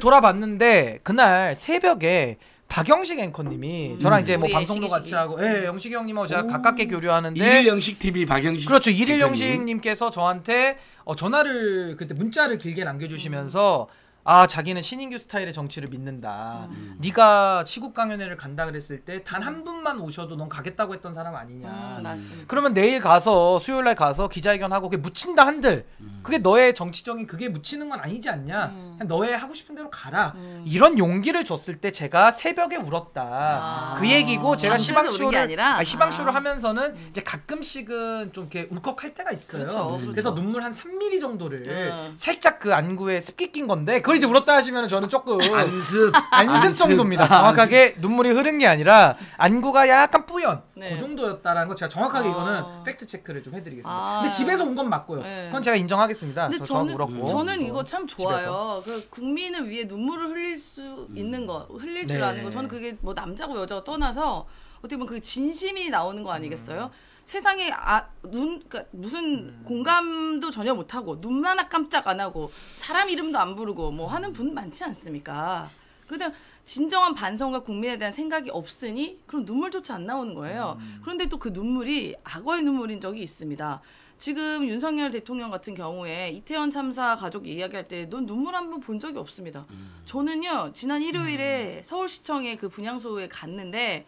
돌아봤는데 그날 새벽에 박영식 앵커님이 저랑 음. 이제 뭐 방송도 같이 시기. 하고 예 영식이 형님하고 제가 오. 가깝게 교류하는데 일일 영식 TV 박영식. 그렇죠. 일일 대표님. 영식 님께서 저한테 어, 전화를 그때 문자를 길게 남겨주시면서 아 자기는 신인규 스타일의 정치를 믿는다. 음. 네가 시국 강연회를 간다 그랬을 때 단 한 분만 오셔도 넌 가겠다고 했던 사람 아니냐. 음, 맞습니다. 그러면 내일 가서 수요일 날 가서 기자회견 하고 그게 묻힌다 한들 음. 그게 너의 정치적인 그게 묻히는 건 아니지 않냐. 음. 그냥 너의 하고 싶은 대로 가라. 음. 이런 용기를 줬을 때 제가 새벽에 울었다. 아. 그 얘기고 제가 게 시방쇼를 아니라? 아니, 시방쇼를 아. 하면서는 이제 가끔씩은 좀 이렇게 울컥할 때가 있어요. 그렇죠, 래서 그렇죠. 눈물 한 3mm 정도를 음. 살짝 그 안구에 습기 낀 건데 그걸 이제 울었다 하시면 저는 조금 안습. 안습 정도입니다. 정확하게 눈물이 흐른 게 아니라 안구가 약간 뿌연. 네. 네. 그 정도였다라는 거 제가 정확하게 아. 이거는 팩트 체크를 좀 해드리겠습니다. 아. 근데 집에서 온 건 맞고요. 네. 그건 제가 인정하겠습니다. 근데 저 저는 저는 울었고. 저는 어, 이거 참. 좋아요. 그 국민을 위해 눈물을 흘릴 수 있는 거, 흘릴 줄 네. 아는 거. 저는 그게 뭐 남자고 여자고 떠나서 어떻게 보면 그 진심이 나오는 거 아니겠어요? 세상에 아, 눈 그러니까 무슨 공감도 전혀 못 하고 눈 하나 깜짝 안 하고 사람 이름도 안 부르고 뭐 하는 분 많지 않습니까? 그냥 진정한 반성과 국민에 대한 생각이 없으니 그런 눈물조차 안 나오는 거예요. 그런데 또 그 눈물이 악어의 눈물인 적이 있습니다. 지금 윤석열 대통령 같은 경우에 이태원 참사 가족 이야기할 때 넌 눈물 한 번 본 적이 없습니다. 저는요 지난 일요일에 서울시청에 그 분향소에 갔는데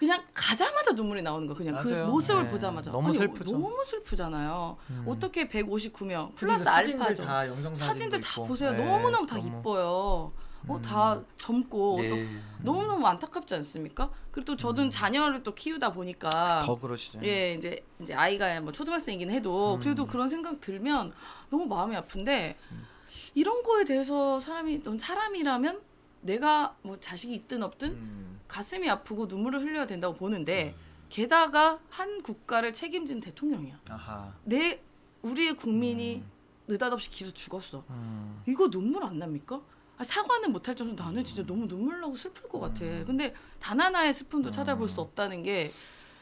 그냥 가자마자 눈물이 나오는 거 그냥 그 맞아요. 모습을 네. 보자마자 너무 아니, 슬프죠. 너무 슬프잖아요. 어떻게 159명 근데 플러스 그 사진들 알파죠. 다 사진들 다 있고. 보세요. 네, 너무너무 다 너무- 이뻐요. 어, 다 젊고 또 네. 너무너무 안타깝지 않습니까? 그리고 또 저는 자녀를 또 키우다 보니까 더 그러시죠. 예, 이제 이제 아이가 뭐 초등학생이긴 해도 음. 그래도 그런 생각 들면 너무 마음이 아픈데 이런 거에 대해서 사람이 넌 사람이라면 내가 뭐 자식이 있든 없든 음. 가슴이 아프고 눈물을 흘려야 된다고 보는데 게다가 한 국가를 책임진 대통령이야. 아하. 내 우리의 국민이 느닷없이 기서 죽었어. 음. 이거 눈물 안 납니까? 아, 사과는 못할 정도 나는 진짜 너무 눈물 나고 슬플 것 같아. 근데 단 하나의 슬픔도 찾아볼 수 없다는 게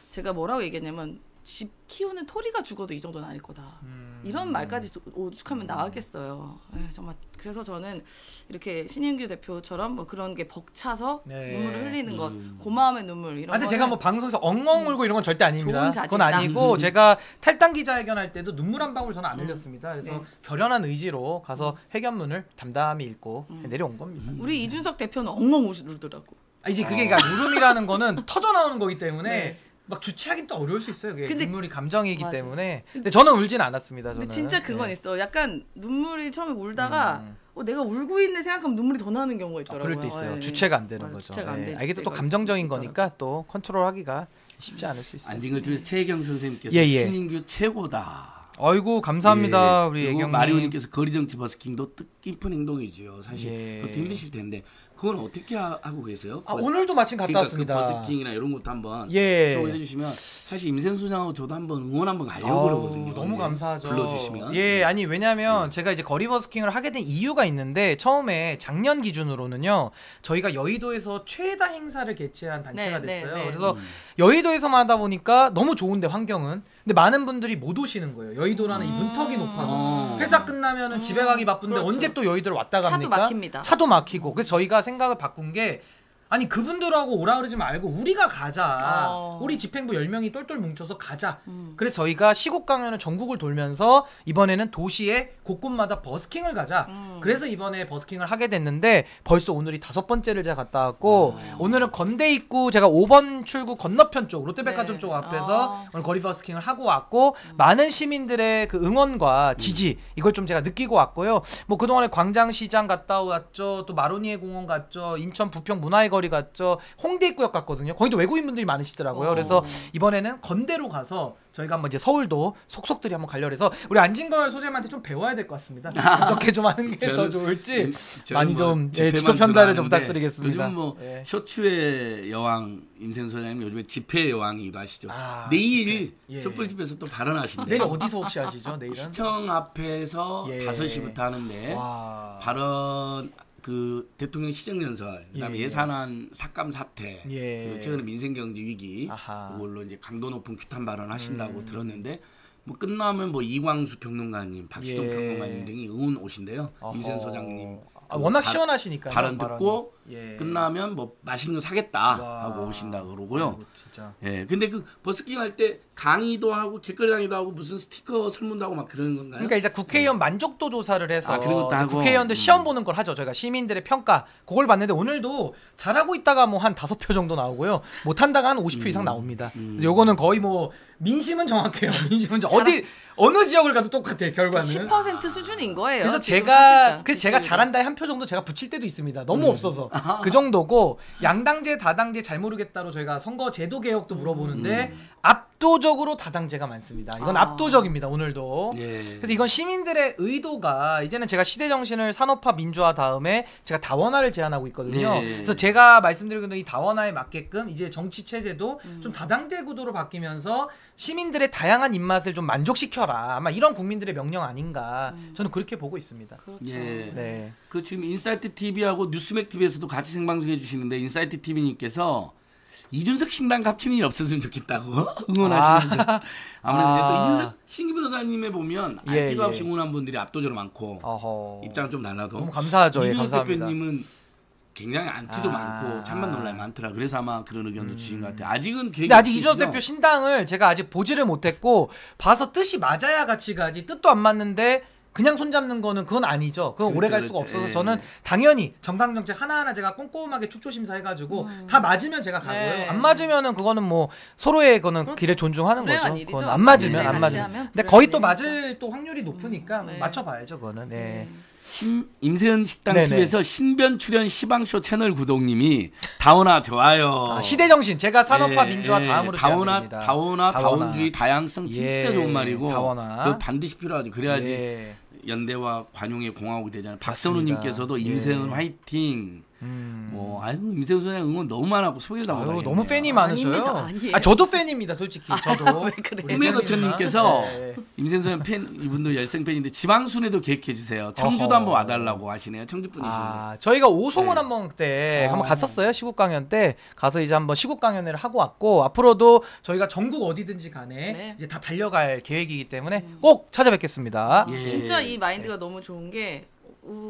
제가 뭐라고 얘기했냐면 집 키우는 토리가 죽어도 이 정도는 아닐 거다. 음. 이런 말까지 도- 오죽하면 나왔겠어요. 에, 정말 그래서 저는 이렇게 신인규 대표처럼 뭐 그런 게 벅차서 네. 눈물을 흘리는 것, 음. 고마움의 눈물 이런 아, 근데 제가 뭐 방송에서 엉엉 울고 이런 건 절대 아닙니다. 좋은 그건. 아니고 음. 제가 탈당 기자회견할 때도 눈물 한 방울 저는 안 흘렸습니다. 그래서 네. 결연한 의지로 가서 회견문을 담담히 읽고 음. 내려온 겁니다. 우리 이준석 대표는 엉엉 울더라고. 아, 이제 그게 그러니까 울음이라는 거는 터져 나오는 거기 때문에 네. 막 주체하긴 또 어려울 수 있어요. 그게 근데- 눈물이 감정이기 맞아. 때문에. 근데 저는 울진 않았습니다. 저는. 근데 진짜 그건 네. 있어. 약간 눈물이 처음에 울다가 음. 어, 내가 울고 있네 생각하면 눈물이 더 나는 경우가 아, 있더라고요. 그럴 때 있어요. 예. 주체가 안 되는 맞아, 거죠. 주체가 안 예. 될 아, 이게 또 감정적인 있더라고요. 거니까 또 컨트롤하기가 쉽지 않을 수 있어요. 안진걸 TV에서 최혜경 선생님께서 예, 예. 신인규 최고다. 아이고 감사합니다 예, 우리 예경님. 마리오님께서 거리 정치 버스킹도 뜻깊은 행동이지요. 사실 예. 그것도 힘드실 텐데 그건 어떻게 하, 고 계세요? 아, 버스- 오늘도 마침 갔다 그러니까 왔습니다. 그 버스킹이나 이런 것도 한번 예. 소개해 주시면 사실 임생 소장하고 저도 한번 응원 한번 가려고 아우, 그러거든요. 너무 감사하죠. 불러주시면 예, 아니 왜냐면 예. 제가 이제 거리 버스킹을 하게 된 이유가 있는데 처음에 작년 기준으로는요 저희가 여의도에서 최다 행사를 개최한 단체가 네, 네, 됐어요. 네. 그래서 음. 여의도에서만 하다 보니까 너무 좋은데 환경은 근데 많은 분들이 못 오시는 거예요. 여의도라는 이 음. 문턱이 높아서 어. 회사 끝나면은 음. 집에 가기 바쁜데 그렇죠. 언제 또 여의도를 왔다 갑니까? 차도 막힙니다. 차도 막히고 그래서 저희가 생각을 바꾼 게 아니 그분들하고 오라 그러지 말고 우리가 가자. 어. 우리 집행부 10명이 똘똘 뭉쳐서 가자. 음. 그래서 저희가 시국 강연을 전국을 돌면서 이번에는 도시의 곳곳마다 버스킹을 가자. 음. 그래서 이번에 버스킹을 하게 됐는데 벌써 오늘이 다섯 번째를 제가 갔다 왔고 어. 오늘은 건대 입구 제가 5번 출구 건너편 쪽 롯데백화점 네. 쪽 앞에서 아. 오늘 거리 버스킹을 하고 왔고 많은 시민들의 그 응원과 지지 이걸 좀 제가 느끼고 왔고요. 뭐 그동안에 광장시장 갔다 왔죠. 또 마로니에 공원 갔죠. 인천 부평 문화의 거리 갔죠. 홍대 입구역 갔거든요. 거기도 외국인분들이 많으시더라고요. 어. 그래서 이번에는 건대로 가서 저희가 한번 이제 서울도 속속들이 한번 가려 그래서 우리 안진걸 소장님한테 좀 배워야 될 것 같습니다. 어떻게 좀 하는 게 더 좋을지 음, 많이 뭐 좀 예, 지도 편달을 좀 부탁드리겠습니다. 요즘 뭐 예. 쇼츠의 여왕 임생 소장님 요즘에 집회 여왕이기도 하시죠. 아, 내일. 예. 촛불 집에서 또 발언하신대. 내일 어디서 혹시 하시죠? 내일은? 시청 앞에서 예. 5시부터 하는데 와. 발언 그 대통령 시정연설, 그다음에 예. 예. 산안 삭감 사태, 예. 그리고 최근에 민생경제 위기, 아하. 그걸로 이제 강도 높은 규탄 발언 하신다고 음. 들었는데 뭐 끝나면 뭐 이광수 평론가님, 박시동 예. 평론가님 등이 응원 오신대요. 임생 소장님 아, 워낙 발- 시원하시니까 발언 듣고 예. 끝나면 뭐 맛있는 거 사겠다 와. 하고 오신다 그러고요. 아이고, 진짜. 예, 근데 그 버스킹 할 때 강의도 하고 길거리 강의도 하고 무슨 스티커 설문도 하고 막 그러는 건가요? 그러니까 일단 국회의원 만족도 조사를 해서 아, 그런 것도 이제 하고. 국회의원들 음. 시험 보는 걸 하죠. 저희가 시민들의 평가 그걸 봤는데 오늘도 잘하고 있다가 뭐 한 다섯 표 정도 나오고요. 못 한다가 한 50표 이상 나옵니다. 음. 요거는 거의 뭐 민심은 정확해요. 민심은 정... 어디 어느 지역을 가도 똑같아요. 결과는. 10% 수준인 거예요. 그래서 제가. 그래서 제가. 잘한다에 한 표 정도 제가 붙일 때도 있습니다. 너무 음. 없어서 그 정도고 양당제 다당제 잘 모르겠다로 저희가 선거 제도 개혁도 음. 물어보는데 앞 압도적으로 다당제가 많습니다. 이건 아. 압도적입니다. 오늘도. 예. 그래서 이건 시민들의 의도가 이제는 제가 시대 정신을 산업화 민주화 다음에 제가 다원화를 제안하고 있거든요. 네. 그래서 제가 말씀드리는 이 다원화에 맞게끔 이제 정치 체제도 음. 좀 다당제 구도로 바뀌면서 시민들의 다양한 입맛을 좀 만족시켜라. 아마 이런 국민들의 명령 아닌가. 저는 그렇게 보고 있습니다. 그렇죠. 예. 네. 그 지금 인사이트 TV하고 뉴스맥 TV에서도 같이 생방송해 주시는데 인사이트 TV님께서 이준석 신당 갑친이 없었으면 좋겠다고 응원하시면서 아. 무래도 이제 또 아. 이준석 신인규 변호사님에 보면 예, 안티가 없이 예. 응원한 분들이 압도적으로 많고 어허. 입장은 좀 달라도 너무 감사하죠. 예, 이준석 감사합니다. 대표님은 굉장히 안티도 아. 많고 찬반 논란이 많더라. 그래서 아마 그런 의견도 주신 것 같아요. 아직은 계획이 근데 아직? 이준석 대표 신당을 제가 아직 보지를 못했고 봐서 뜻이 맞아야 같이 가지 뜻도 안 맞는데 그냥 손잡는 거는 그건 아니죠. 그건 그렇죠, 오래 갈 수가 그렇죠. 없어서 예. 저는 당연히 정당 정책 하나하나 제가 꼼꼼하게 축조심사 해가지고 다 맞으면 제가 가고요. 네. 안 맞으면은 그거는 뭐 서로의 그거는 그렇죠. 길을 존중하는 거죠. 일이죠. 그건 안 맞으면 네, 안 맞으면. 근데 거의 또 맞을 또 확률이 높으니까 네. 맞춰봐야죠. 그거는. 네. 네. 심, 임세은 식당 네네. TV에서 신변 출연 시방쇼 채널 구독님이 다원아 좋아요. 아, 시대 정신 제가 산업화 예, 민주화 예. 다음으로. 다원아 다원아. 다원주의 다양성 진짜 예, 좋은 말이고. 그거 반드시 필요하죠. 그래야지 예. 연대와 관용의 공화국이 되잖아요. 박선우님께서도 예. 임세은 화이팅. 음. 뭐 아유 임세은 소장 응원 너무 많았고 소개를 못하겠네요. 너무 팬이. 많으셔요. 아니에요. 아, 저도 팬입니다, 솔직히. 저도. 왜 그래요? 우리 꿈의. 거처님께서 네. 임세은 소장 팬 이분도 열생 팬인데 지방 순회도 계획해 주세요. 청주도 어허. 한번 와달라고 하시네요. 청주 분이신데. 아, 저희가 오송은 네. 한번 그때 어. 한번 갔었어요. 시국 강연 때 가서 이제 한번 시국 강연을 하고 왔고 앞으로도 저희가 전국 어디든지 간에 네. 이제 다 달려갈 계획이기 때문에 꼭 찾아뵙겠습니다. 예. 진짜 이 마인드가 너무 좋은 게 우,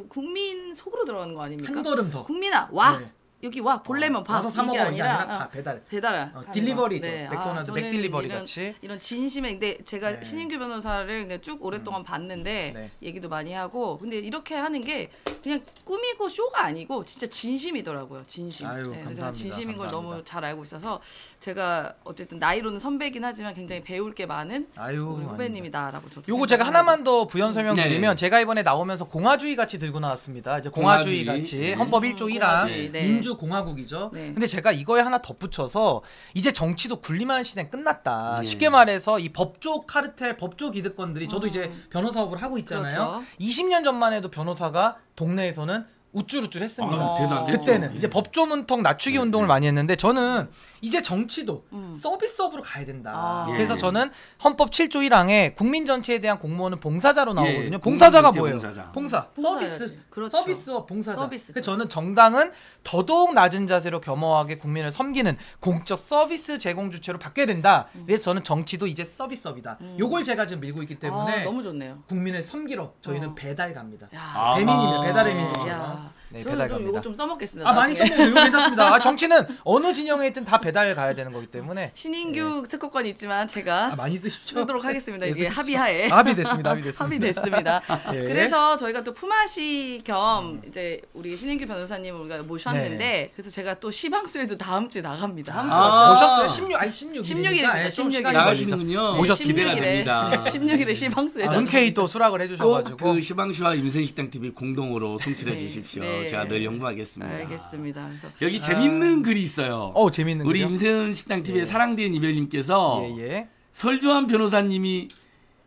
국민 속으로 들어가는 거 아닙니까? 한 걸음 더. 국민아 와 네. 여기 와 볼래면 봐 와서 사 이게 먹어 아니라 아니라 다 어, 배달. 배달을 어, delivery죠. 거. 네. 맥도날드 저는 맥딜리버리 이런, 같이. 이런 진심에 근데 제가 네. 신인규 변호사를 그냥 쭉 오랫동안 봤는데 네. 얘기도 많이 하고 근데 이렇게 하는 게 그냥 꾸미고 쇼가 아니고 진짜 진심이더라고요 진심 아유, 네, 그래서 감사합니다. 진심인 걸 감사합니다. 너무 잘 알고 있어서 제가 어쨌든 나이로는 선배긴 하지만 굉장히 배울 게 많은 아유. 후배님이다라고 저도 요거 제가. 하나만 더 부연 설명드리면 네. 제가 이번에 나오면서 공화주의 같이 들고 나왔습니다. 이제 공화주의, 공화주의. 같이 네. 헌법 음, 1조 1항 공화주의, 네. 민주 공화국이죠. 네. 근데 제가 이거에 하나 덧붙여서 이제 정치도 군림하는 시대는 끝났다. 네. 쉽게 말해서 이 법조 카르텔, 법조 기득권들이 저도 음. 이제 변호사업을 하고 있잖아요. 그렇죠. 20년 전만 해도 변호사가 동네에서는 우쭐우쭐했습니다. 아, 대단하죠. 그때는 예. 이제 법조 문턱 낮추기 네, 운동을 네. 많이 했는데 저는 이제 정치도 음. 서비스업으로 가야 된다. 아. 그래서 예. 저는 헌법 7조 1항에 국민 전체에 대한 공무원은 봉사자로 나오거든요. 예, 봉사자가 뭐예요? 봉사자. 봉사, 봉사야지. 서비스, 그렇죠. 서비스업, 봉사자. 그래서 저는 정당은 더더욱 낮은 자세로 겸허하게 국민을 섬기는 공적 서비스 제공 주체로 바뀌어야 된다. 그래서 저는 정치도 이제 서비스업이다. 음. 요걸 제가 지금 밀고 있기 때문에 아, 너무 좋네요. 국민을 섬기러 저희는 어. 배달 갑니다. 야. 아. 배민이면 배달의 아. 민족. 야. 네, 저는 배달 좀 갑니다. 이거 좀 써먹겠습니다. 아 많이 나중에. 써먹어요. 이거 괜찮습니다. 아, 정치는 어느 진영에 있든 다 배달 가야 되는 거기 때문에 신인규 특허권 있지만 제가 아, 많이 쓰십시오. 쓰도록 하겠습니다. 네, 이게 쓰십시오. 합의하에 합의됐습니다. 합의됐습니다. 합의됐습니다. 예. 그래서 저희가 또 품앗이 겸 이제 우리 신인규 변호사님을 우리가 모셨는데 그래서 제가 또 시방수에도 다음 주에 나갑니다. 다음 주 아. 오셨어요? 16 아니 16일입니다. 16일입니다. 16일. 나가시는군요. 모셨습니다. 기대가 됩니다. 16일에 시방수에 아, 흔쾌히 또 수락을 해주셔가지고 꼭그 시방시와 임생식당 TV 공동으로 송출해 네, 주십시오. 네. 제가 늘 연구하겠습니다. 알겠습니다. 그래서 여기 재밌는 글이 있어요. 어 재밌는 우리? 임세은 식당 TV의 예. 사랑된 이별님께서 예예. 설주환 변호사님이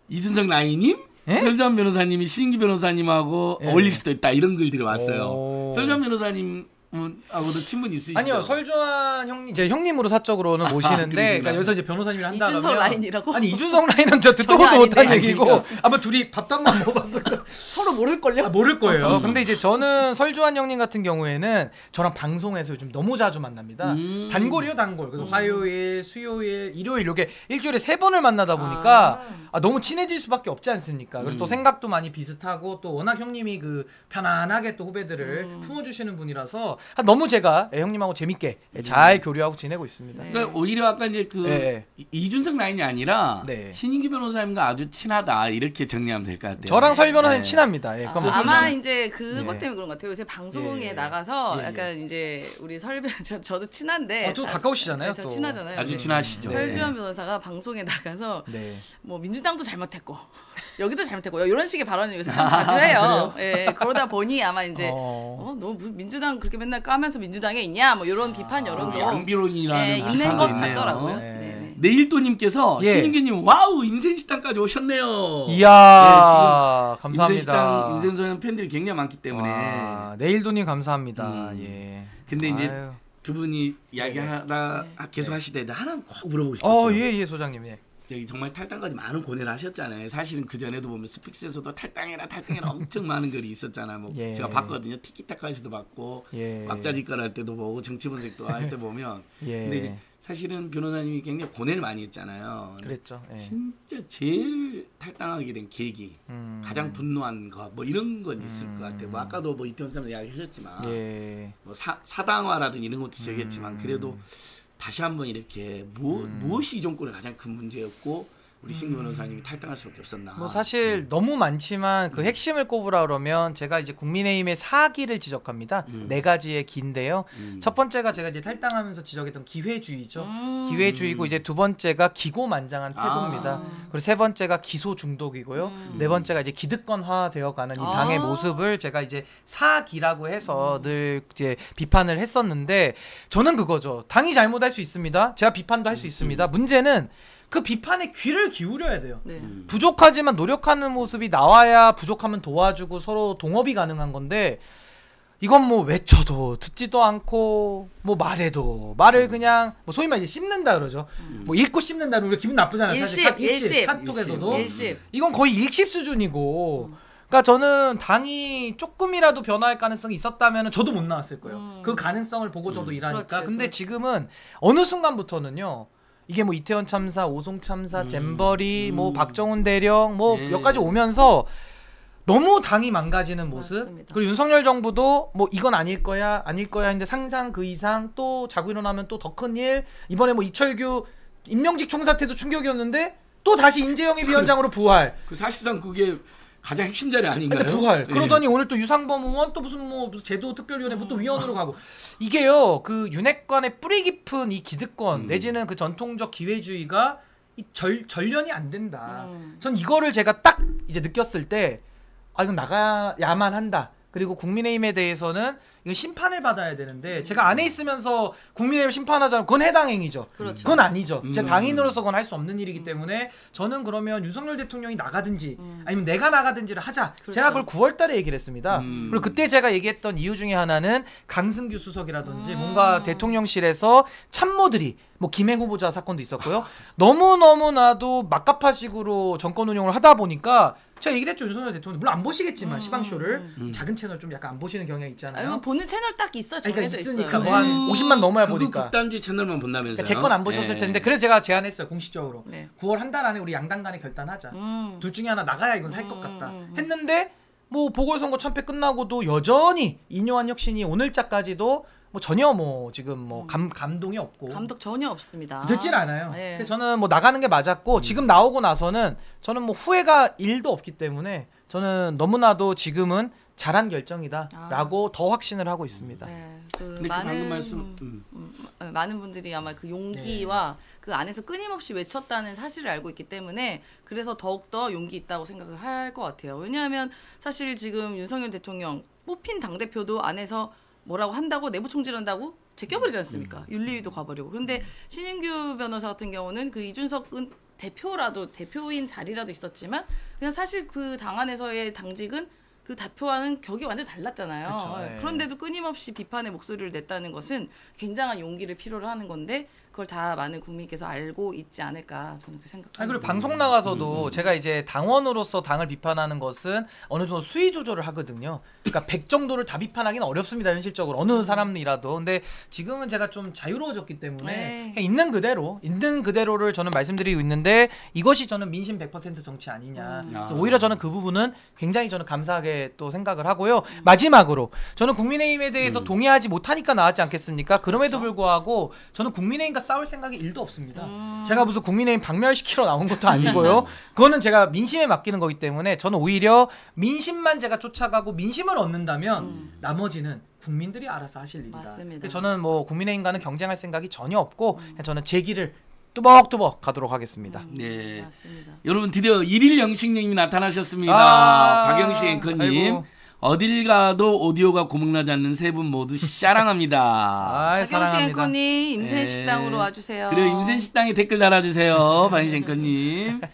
이준석 라이님, 예? 설주환 변호사님이 신기 변호사님하고 예. 어울릴 수도 있다 이런 글들이 왔어요. 오. 설주환 변호사님 하고도 친분 있으시죠? 아니요 설주환 형님 제 형님으로 사적으로는 모시는데 그러시구나. 그러니까 여기서 이제 변호사님을 한다 이준석 라인이라고? 아니 이준석 라인은 저 듣도 보도 못한. 얘기고 아마 둘이 밥담만 먹어봤을 거 서로 모를 걸요? 아, 모를 거예요. 음. 근데 이제 저는 설주환 형님 같은 경우에는 저랑 방송에서 요즘 너무 자주 만납니다. 음. 단골이요 단골. 그래서 화요일, 수요일, 일요일 이렇게 일주일에 세 번을 만나다 보니까 아, 너무 친해질 수밖에 없지 않습니까? 그래서 또 음. 생각도 많이 비슷하고 또 워낙 형님이 그 편안하게 또 후배들을 음. 품어주시는 분이라서 아, 너무 제가 예, 형님하고 재밌게 예, 잘 교류하고 지내고 있습니다. 네. 그러니까 오히려 아까 이제 그 네. 이- 이준석 라인이 아니라 네. 신인기 변호사님과 아주 친하다 이렇게 정리하면 될 것 같아요. 저랑 설 변호사님 네. 친합니다. 예, 아, 맞습니다. 이제 그것 예. 때문에 그런 것 같아요. 요새 방송에 예. 나가서 예, 예. 약간 이제 우리 설배 저, 저도 친한데 아, 또 자- 가까우시잖아요, 네, 저 또. 친하잖아요. 아주 네. 친하시죠. 네. 설주환 변호사가 방송에 나가서 네. 뭐 민주당도 잘못했고 여기도 잘못했고 이런 식의 발언을 요새 좀 자주 해요. 예, 그러다 보니 아마 이제 아, 어. 어, 너 무- 민주당 그렇게 맨날 까면서 민주당에 있냐 뭐 이런 비판 아, 여론도 양비론이라는 예, 있는 것 있네요. 같더라고요. 네. 네. 네. 내일도님께서 예. 신인규님 와우 임생식당까지 오셨네요. 이야 네, 감사합니다. 임생식당 임생소년 팬들이 굉장히 많기 때문에 와, 내일도님 감사합니다. 음. 예. 근데 이제 아유. 두 분이 이야기하다 네. 계속 하시는데 하나 꼭 물어보고 싶었어요. 어, 예, 예, 소장님. 예. 저기 정말 탈당까지 많은 고뇌를 하셨잖아요. 사실은 그 전에도 보면 스픽스에서도 탈당해라 탈당해라 엄청 많은 글이 있었잖아요. 뭐 예. 제가 봤거든요. 티키타카에서도 봤고 예. 왁자지껄 할 때도 보고 정치 분석도 할 때 보면 예. 근데 사실은 변호사님이 굉장히 고뇌를 많이 했잖아요. 그랬죠. 예. 진짜 제일 탈당하게 된 계기 음. 가장 분노한 것 뭐 이런 건 있을 음. 것 같아요. 뭐 아까도 뭐 이태원 참 이야기하셨지만 예. 뭐 사, 사당화라든 이런 것도 음. 그래도 다시 한번 이렇게 무, 음. 무엇이 이 정권의 가장 큰 문제였고 우리 신규 변호사님이 탈당할 수밖에 없었나. 뭐 사실 너무 많지만 그 핵심을 꼽으라 그러면 제가 이제 국민의힘의 사기를 지적합니다. 음. 네 가지의 기인데요. 음. 첫 번째가 제가 이제 탈당하면서 지적했던 기회주의죠. 음. 기회주의고 이제 두 번째가 기고만장한 태도입니다. 아. 그리고 세 번째가 기소 중독이고요. 음. 네 번째가 이제 기득권화 되어가는 이 아. 당의 모습을 제가 이제 사기라고 해서 늘 이제 비판을 했었는데 저는 그거죠. 당이 잘못할 수 있습니다. 제가 비판도 할 수 있습니다. 문제는 그 비판에 귀를 기울여야 돼요. 네. 음. 부족하지만 노력하는 모습이 나와야 부족하면 도와주고 서로 동업이 가능한 건데 이건 뭐 외쳐도 듣지도 않고 뭐 말해도 말을 그냥 뭐 소위 말해 씹는다 그러죠. 뭐 읽고 씹는다는 우리가 기분 나쁘잖아요. 사실 일십, 카- 일십, 일십. 카톡에서도 일십. 이건 거의 일십 수준이고. 그러니까 저는 당이 조금이라도 변화할 가능성이 있었다면 저도 못 나왔을 거예요. 음. 그 가능성을 보고 저도 음. 일하니까. 그렇지, 근데 그렇지. 지금은 어느 순간부터는요. 이게 뭐 이태원 참사, 오송 참사, 음. 잼버리, 뭐 음. 박정훈 대령 뭐 네. 몇 가지 오면서 너무 당이 망가지는 모습. 맞습니다. 그리고 윤석열 정부도 뭐 이건 아닐 거야, 아닐 거야 했는데 상상 그 이상 또 자고 일어나면 또 더 큰 일. 이번에 뭐 이철규 임명직 총사 태도 충격이었는데 또 다시 인재영입 위원장으로 부활. 그 사실상 그게 가장 핵심 자리 아닌가요? 근데 부활. 예. 그러더니 오늘 또 유상범 의원 또 무슨 뭐 제도 특별위원회 뭐또 위원으로 가고 이게요 그 윤핵관의 뿌리 깊은 이 기득권 음. 내지는 그 전통적 기회주의가 이 절, 전련이 안 된다. 음. 전 이거를 제가 딱 이제 느꼈을 때 아 이건 나가야만 한다. 그리고 국민의힘에 대해서는 이건 심판을 받아야 되는데 제가 안에 있으면서 국민의힘 심판하자면 그건 해당 행위죠. 그렇죠. 그건 아니죠. 음. 제 당인으로서 그건 할 수 없는 일이기 때문에 저는 그러면 윤석열 대통령이 나가든지 음. 아니면 내가 나가든지를 하자. 그렇죠. 제가 그걸 9월 달에 얘기를 했습니다. 음. 그리고 그때 제가 얘기했던 이유 중에 하나는 강승규 수석이라든지 음. 뭔가 대통령실에서 참모들이 뭐 김행 후보자 사건도 있었고요. 너무 너무나도 막가파식으로 정권 운영을 하다 보니까 제가 얘기를 했죠 윤석열 대통령 물론 안 보시겠지만 음. 시방쇼를 음. 작은 채널 좀 약간 안 보시는 경향이 있잖아요. 아니, 뭐 보는 채널 딱 있어 그러니까 정해져 있으니까 있어요. 뭐한 네. 50만 넘어야 보니까. 극단주의 채널만 본다면서요? 그러니까 제건 안 보셨을 예. 텐데 그래서 제가 제안했어요 공식적으로 네. 9월 한 달 안에 우리 양당 간에 결단하자. 음. 둘 중에 하나 나가야 이건 살것 음, 같다 음, 음. 했는데 뭐 보궐선거 참패 끝나고도 여전히 이뇨한 혁신이 오늘자까지도 뭐 전혀 뭐 지금 뭐 감, 감동이 없고 음. 감독 전혀 없습니다. 늦진 않아요. 네. 그래서 저는 뭐 나가는 게 맞았고 지금 나오고 나서는 저는 뭐 후회가 일도 없기 때문에 저는 너무나도 지금은 잘한 결정이다라고 더 확신을 하고 있습니다. 네. 그 근데 그 많은 방금 말씀 음. 음, 어, 많은 분들이 아마 그 용기와 네. 그 안에서 끊임없이 외쳤다는 사실을 알고 있기 때문에 그래서 더욱더 용기 있다고 생각을 할 것 같아요. 왜냐하면 사실 지금 윤석열 대통령 뽑힌 당대표도 안에서 뭐라고 한다고 내부 총질한다고 제껴버리지 않습니까? 음. 윤리위도 가버리고. 그런데 신인규 변호사 같은 경우는 그 이준석은 대표라도 대표인 자리라도 있었지만 그냥 사실 그 당 안에서의 당직은 그 대표와는 격이 완전 달랐잖아요. 그쵸, 예. 그런데도 끊임없이 비판의 목소리를 냈다는 것은 굉장한 용기를 필요로 하는 건데 그걸 다 많은 국민께서 알고 있지 않을까 저는 그렇게 생각합니다. 아니 그리고 방송 나가서도 음. 제가 이제 당원으로서 당을 비판하는 것은 어느 정도 수위 조절을 하거든요. 그러니까 100 정도를 다 비판하기는 어렵습니다 현실적으로 어느 사람이라도. 근데 지금은 제가 좀 자유로워졌기 때문에 네. 있는 그대로 있는 그대로를 저는 말씀드리고 있는데 이것이 저는 민심 100% 정치 아니냐. 음. 그래서 아. 오히려 저는 그 부분은 굉장히 저는 감사하게 또 생각을 하고요. 마지막으로 저는 국민의힘에 대해서 음. 동의하지 못하니까 나왔지 않겠습니까? 그럼에도 그렇죠. 불구하고 저는 국민의힘과 싸울 생각이 일도 없습니다. 음. 제가 무슨 국민의힘 박멸시키러 나온 것도 아니고요. 그거는 제가 민심에 맡기는 거기 때문에 저는 오히려 민심만 제가 쫓아가고 민심을 얻는다면 음. 나머지는 국민들이 알아서 하실 일이다. 맞습니다. 저는 뭐 국민의힘과는 경쟁할 생각이 전혀 없고 그냥 저는 제 길을 뚜벅뚜벅 가도록 하겠습니다. 음, 네. 맞습니다. 여러분 드디어 일일 영식님이 나타나셨습니다. 아, 박영식 앵커님. 아이고. 어딜 가도 오디오가 고목나지 않는 세 분 모두 사랑합니다. 아, 박경식 사랑합니다. 앵커님 네. 임센식당으로 와주세요. 그리고 임센식당에 댓글 달아주세요, 반신앵커님. 네.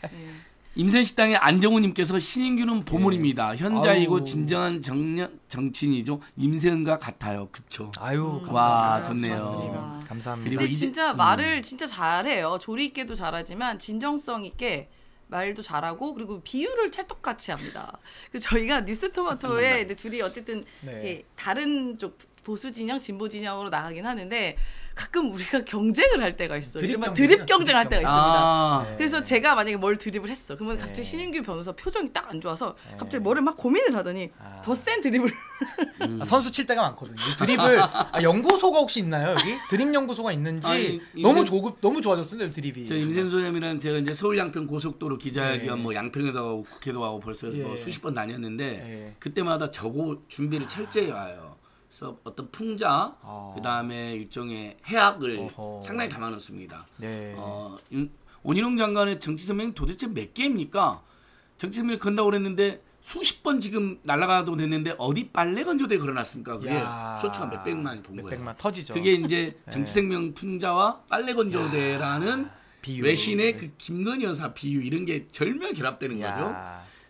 임센식당의 안정우님께서 신인규는 보물입니다. 현자이고 아유. 진정한 정년, 정치인이죠. 임세은과 같아요. 그쵸? 아유, 음, 와, 감사합니다. 좋네요. 고맙습니다. 감사합니다. 그리고 근데 이제- 진짜 음. 말을 진짜 잘해요. 조리 있게도 잘하지만 진정성 있게 말도 잘하고 그리고 비유를 찰떡같이 합니다. 그 저희가 뉴스토마토에 근데 둘이 어쨌든 네. 이렇게 다른 쪽 보수 진영, 진보 진영으로 나가긴 하는데 가끔 우리가 경쟁을 할 때가 있어요. 드립 경쟁이요? 드립 경쟁할 때가 드립 있습니다. 아, 네. 그래서 제가 만약에 뭘 드립을 했어. 그러면 네. 갑자기 신인규 변호사 표정이 딱 안 좋아서 갑자기 네. 뭐를 막 고민을 하더니 아. 더센 드립을 아, 선수 칠 때가 많거든요. 이 드립을 아, 연구소가 혹시 있나요 여기? 드립 연구소가 있는지 아니, 너무 임생- 조급 너무 좋아졌어요 드립이. 저 임센소장이랑 제가 이제 서울 양평 고속도로 기자회견 네. 뭐 양평에도 가고 국회도 가고 벌써 뭐 예. 수십 번 다녔는데 예. 그때마다 저거 준비를 철저히 와요. 그래서 어떤 풍자, 아. 그 다음에 일종의 해악을 어허. 상당히 담아놓습니다. 네. 어, 윤- 원희룡 장관의 정치 선명이 도대체 몇 개입니까? 정치 선명을 건다고 그랬는데 수십 번 지금 날아가도 됐는데 어디 빨래 건조대에 걸어놨습니까? 그게 야. 쇼츠가 몇백만이 본 거예요. 몇백만 터지죠. 그게 이제 정치 생명 풍자와 빨래 건조대라는 비유. 외신의 그 김건희 여사 비유 이런 게 절묘하게 결합되는 야. 거죠.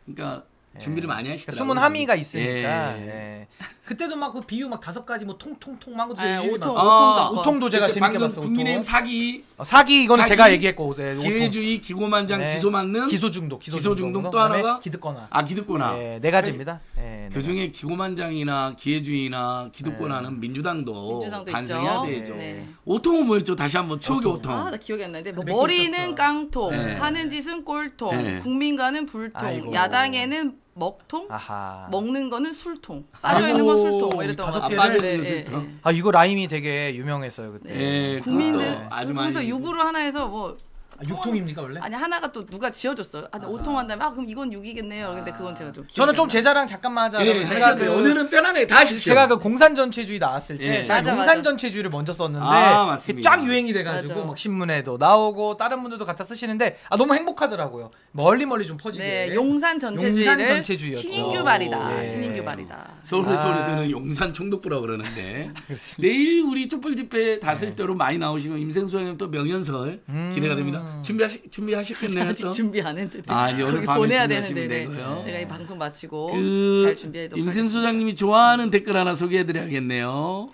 그러니까 준비를 많이 하시더라고요. 숨은 함의가 있으니까. 예. 예. 그때도 막 그 비유 막 다섯 가지 뭐 통통통 막 것도 아, 얘기해 오통, 봤어. 오통 아. 오통도 제가 재밌게 봤어. 국민의힘. 사기, 어, 사기 이거는 사기, 제가 얘기했고 네. 기회주의, 기고만장, 네. 기소 맞는 기소 중독, 기소, 기소 중독 또 하나가? 기득권화. 아 기득권화. 네, 네 가지입니다. 네, 그 중에 기고만장이나 기회주의나 기득권화는 민주당도, 민주당도 반성해야 있죠. 되죠. 네. 오통은 뭐였죠? 다시 한번 추억의 오통. 오통. 아, 나 기억이 안 나는데 뭐 머리는 있었어. 깡통, 네. 하는 짓은 꼴통, 네. 국민과는 불통, 아이고. 야당에는 먹통, 아하. 먹는 거는 술통, 빠져 있는 건 술통 뭐 이랬던 거 같아요. 빠져 있는 술통. 아 이거 라임이 되게 유명했어요 그때. 예, 국민들 많이 그래서 육으로 하나 해서 뭐 아, 육통입니까 원래? 아니 하나가 또 누가 지어줬어요. 아, 오통 한다면 아 그럼 이건 6이겠네요. 근데 그건 제가 좀 저는 좀안제 자랑 잠깐만 하자. 예, 제가 제가 그 오늘은 편안하게 다 하십시오. 제가 그 공산 전체주의 나왔을 때 예. 제가 맞아, 용산 맞아. 전체주의를 먼저 썼는데 아. 쫙 유행이 돼가지고 맞아. 막 신문에도 나오고 다른 분들도 갖다 쓰시는데 아 너무 행복하더라고요. 멀리 멀리 좀 퍼지게. 네, 용산 전체주의를 용산 전체주의였죠. 신인규 말이다. 예. 신인규 말이다. 서울 아. 서울에서는 용산 총독부라 그러는데. 내일 우리 촛불 집회 다쓸 때로 많이 나오시면 임생수 형님 또 명연설 음. 기대가 됩니다. 준비하시 준비하셨겠네요. 아직 또? 준비 안 했는데 아, 이제 오늘 밤에 보내야 되는데 네. 되고요. 제가 이 방송 마치고 그잘 임생수 하겠습니다. 소장님이 좋아하는 댓글 하나 소개해 드려야겠네요.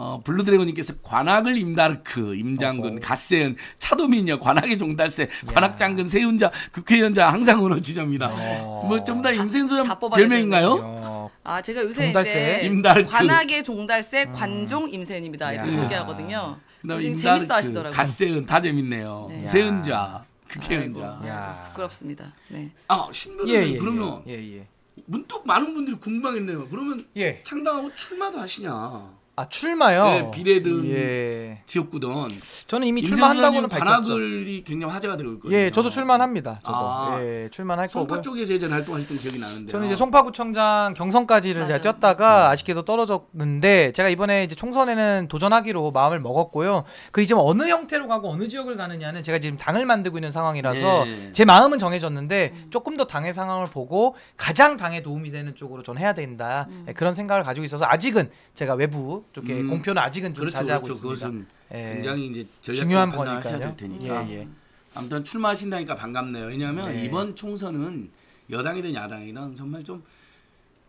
어, 블루드래곤님께서 관악을 임다르크, 임장군, 어허. 갓세은, 차도민여, 관악의 종달새, 관악장군, 세운자, 국회의원자 항상 지점니다. 어. 뭐 전부 다 임생수 다 소장 뽑아내셨네요. 별명인가요? 어, 아 제가 요새 종달새. 이제 임다르크. 관악의 종달새 관종 임센입니다 이렇게 야. 소개하거든요. 그다음에 되게 임다르크, 재밌어 하시더라고요. 갓세은 다 재밌네요. 네. 세은자, 국회의원자. 부끄럽습니다. 네. 아, 신부는 예, 예, 그러면 예, 예. 문득 많은 분들이 궁금하겠네요. 그러면 예. 창당하고 출마도 하시냐? 아 출마요. 네, 비례든 예. 지역구든 저는 이미 출마한다고는. 관악을이 굉장히 화제가 되고 있거든요. 예, 저도 출마합니다. 저도 아. 예, 출마할 거고요. 송파 쪽에서 예전에 활동하셨던 기억이 나는데. 저는 이제 송파구청장 경선까지를 제가 맞아요. 뛰었다가 아쉽게도 떨어졌는데 제가 이번에 이제 총선에는 도전하기로 마음을 먹었고요. 그 이제 어느 형태로 가고 어느 지역을 가느냐는 제가 지금 당을 만들고 있는 상황이라서 네. 제 마음은 정해졌는데 조금 더 당의 상황을 보고 가장 당에 도움이 되는 쪽으로 전 해야 된다 예, 그런 생각을 가지고 있어서 아직은 제가 외부 쪽에 음. 공표는 아직은 좀 그렇죠, 자제하고 그렇죠. 있습니다. 그것은 예. 굉장히 이제 중요한 전략적 판단하셔야 거니까요. 될 테니까. 예, 예. 아무튼 출마하신다니까 반갑네요. 왜냐하면 네. 이번 총선은 여당이든 야당이든 정말 좀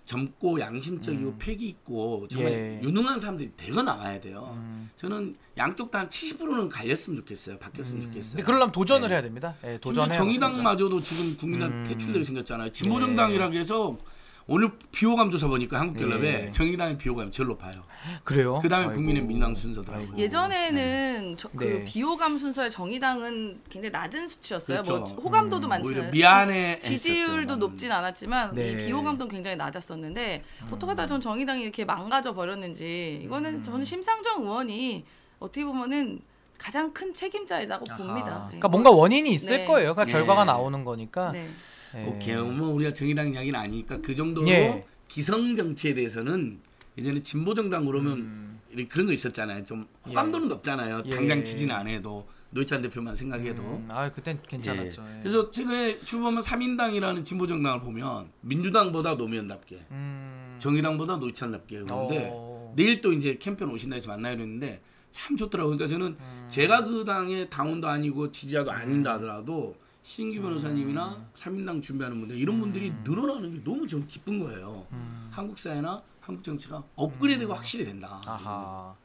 젊고 양심적이고 패기 있고 정말 음. 예. 유능한 사람들이 대거 나와야 돼요. 음. 저는 양쪽 다한 70%는 갈렸으면 좋겠어요. 바뀌었으면 좋겠어요. 근데 그러려면 도전을 네. 해야 됩니다. 예, 도전해야 정의당마저도 지금 국민한테 음. 퇴출되게 생겼잖아요. 진보정당이라고 해서 오늘 비호감 조사 보니까 한국갤럽에 예. 정의당의 비호감이 제일 높아요. 그래요. 그 다음에 아이고. 국민의 민당 순서더라고요. 예전에는 저, 그 네. 비호감 순서의 정의당은 굉장히 낮은 수치였어요. 뭐 그렇죠. 호감도도 음, 많지는 미안해 지지율도. 높진 않았지만 네. 이 비호감도는 굉장히 낮았었는데 어떡하다 전 정의당이 이렇게 망가져 버렸는지 이거는 음. 저는 심상정 의원이 어떻게 보면은 가장 큰 책임자이라고. 봅니다. 네. 그러니까 뭔가 원인이 있을 네. 거예요. 그러니까 네. 결과가 나오는 거니까. 네. 예. 오케이. 뭐 우리가 정의당 이야기는 아니니까 그 정도로 예. 기성 정치에 대해서는 예전에 진보 정당 그러면 음. 그런 거 있었잖아요. 좀 호감도는 높잖아요. 예. 당장 지지는 안 해도 노회찬 대표만 생각해도. 음, 아 그땐 괜찮았죠. 예. 예. 그래서 최근에 출범한 3인당이라는 진보 정당을 보면 민주당보다 노무현답게 음, 정의당보다 노치안답게 그런데 어. 내일 또 이제 캠페인 오신다 해서 만나기로 했는데 참 좋더라고요. 그러니까 저는 음. 제가 그 당의 당원도 아니고 지지자도 아닌다 하더라도 신기 음. 변호사님이나 삼인당 준비하는 분들 이런 분들이 늘어나는 게 너무 좀 기쁜 거예요. 음. 한국 사회나 한국 정치가 업그레이드가 확실히 된다. 아하.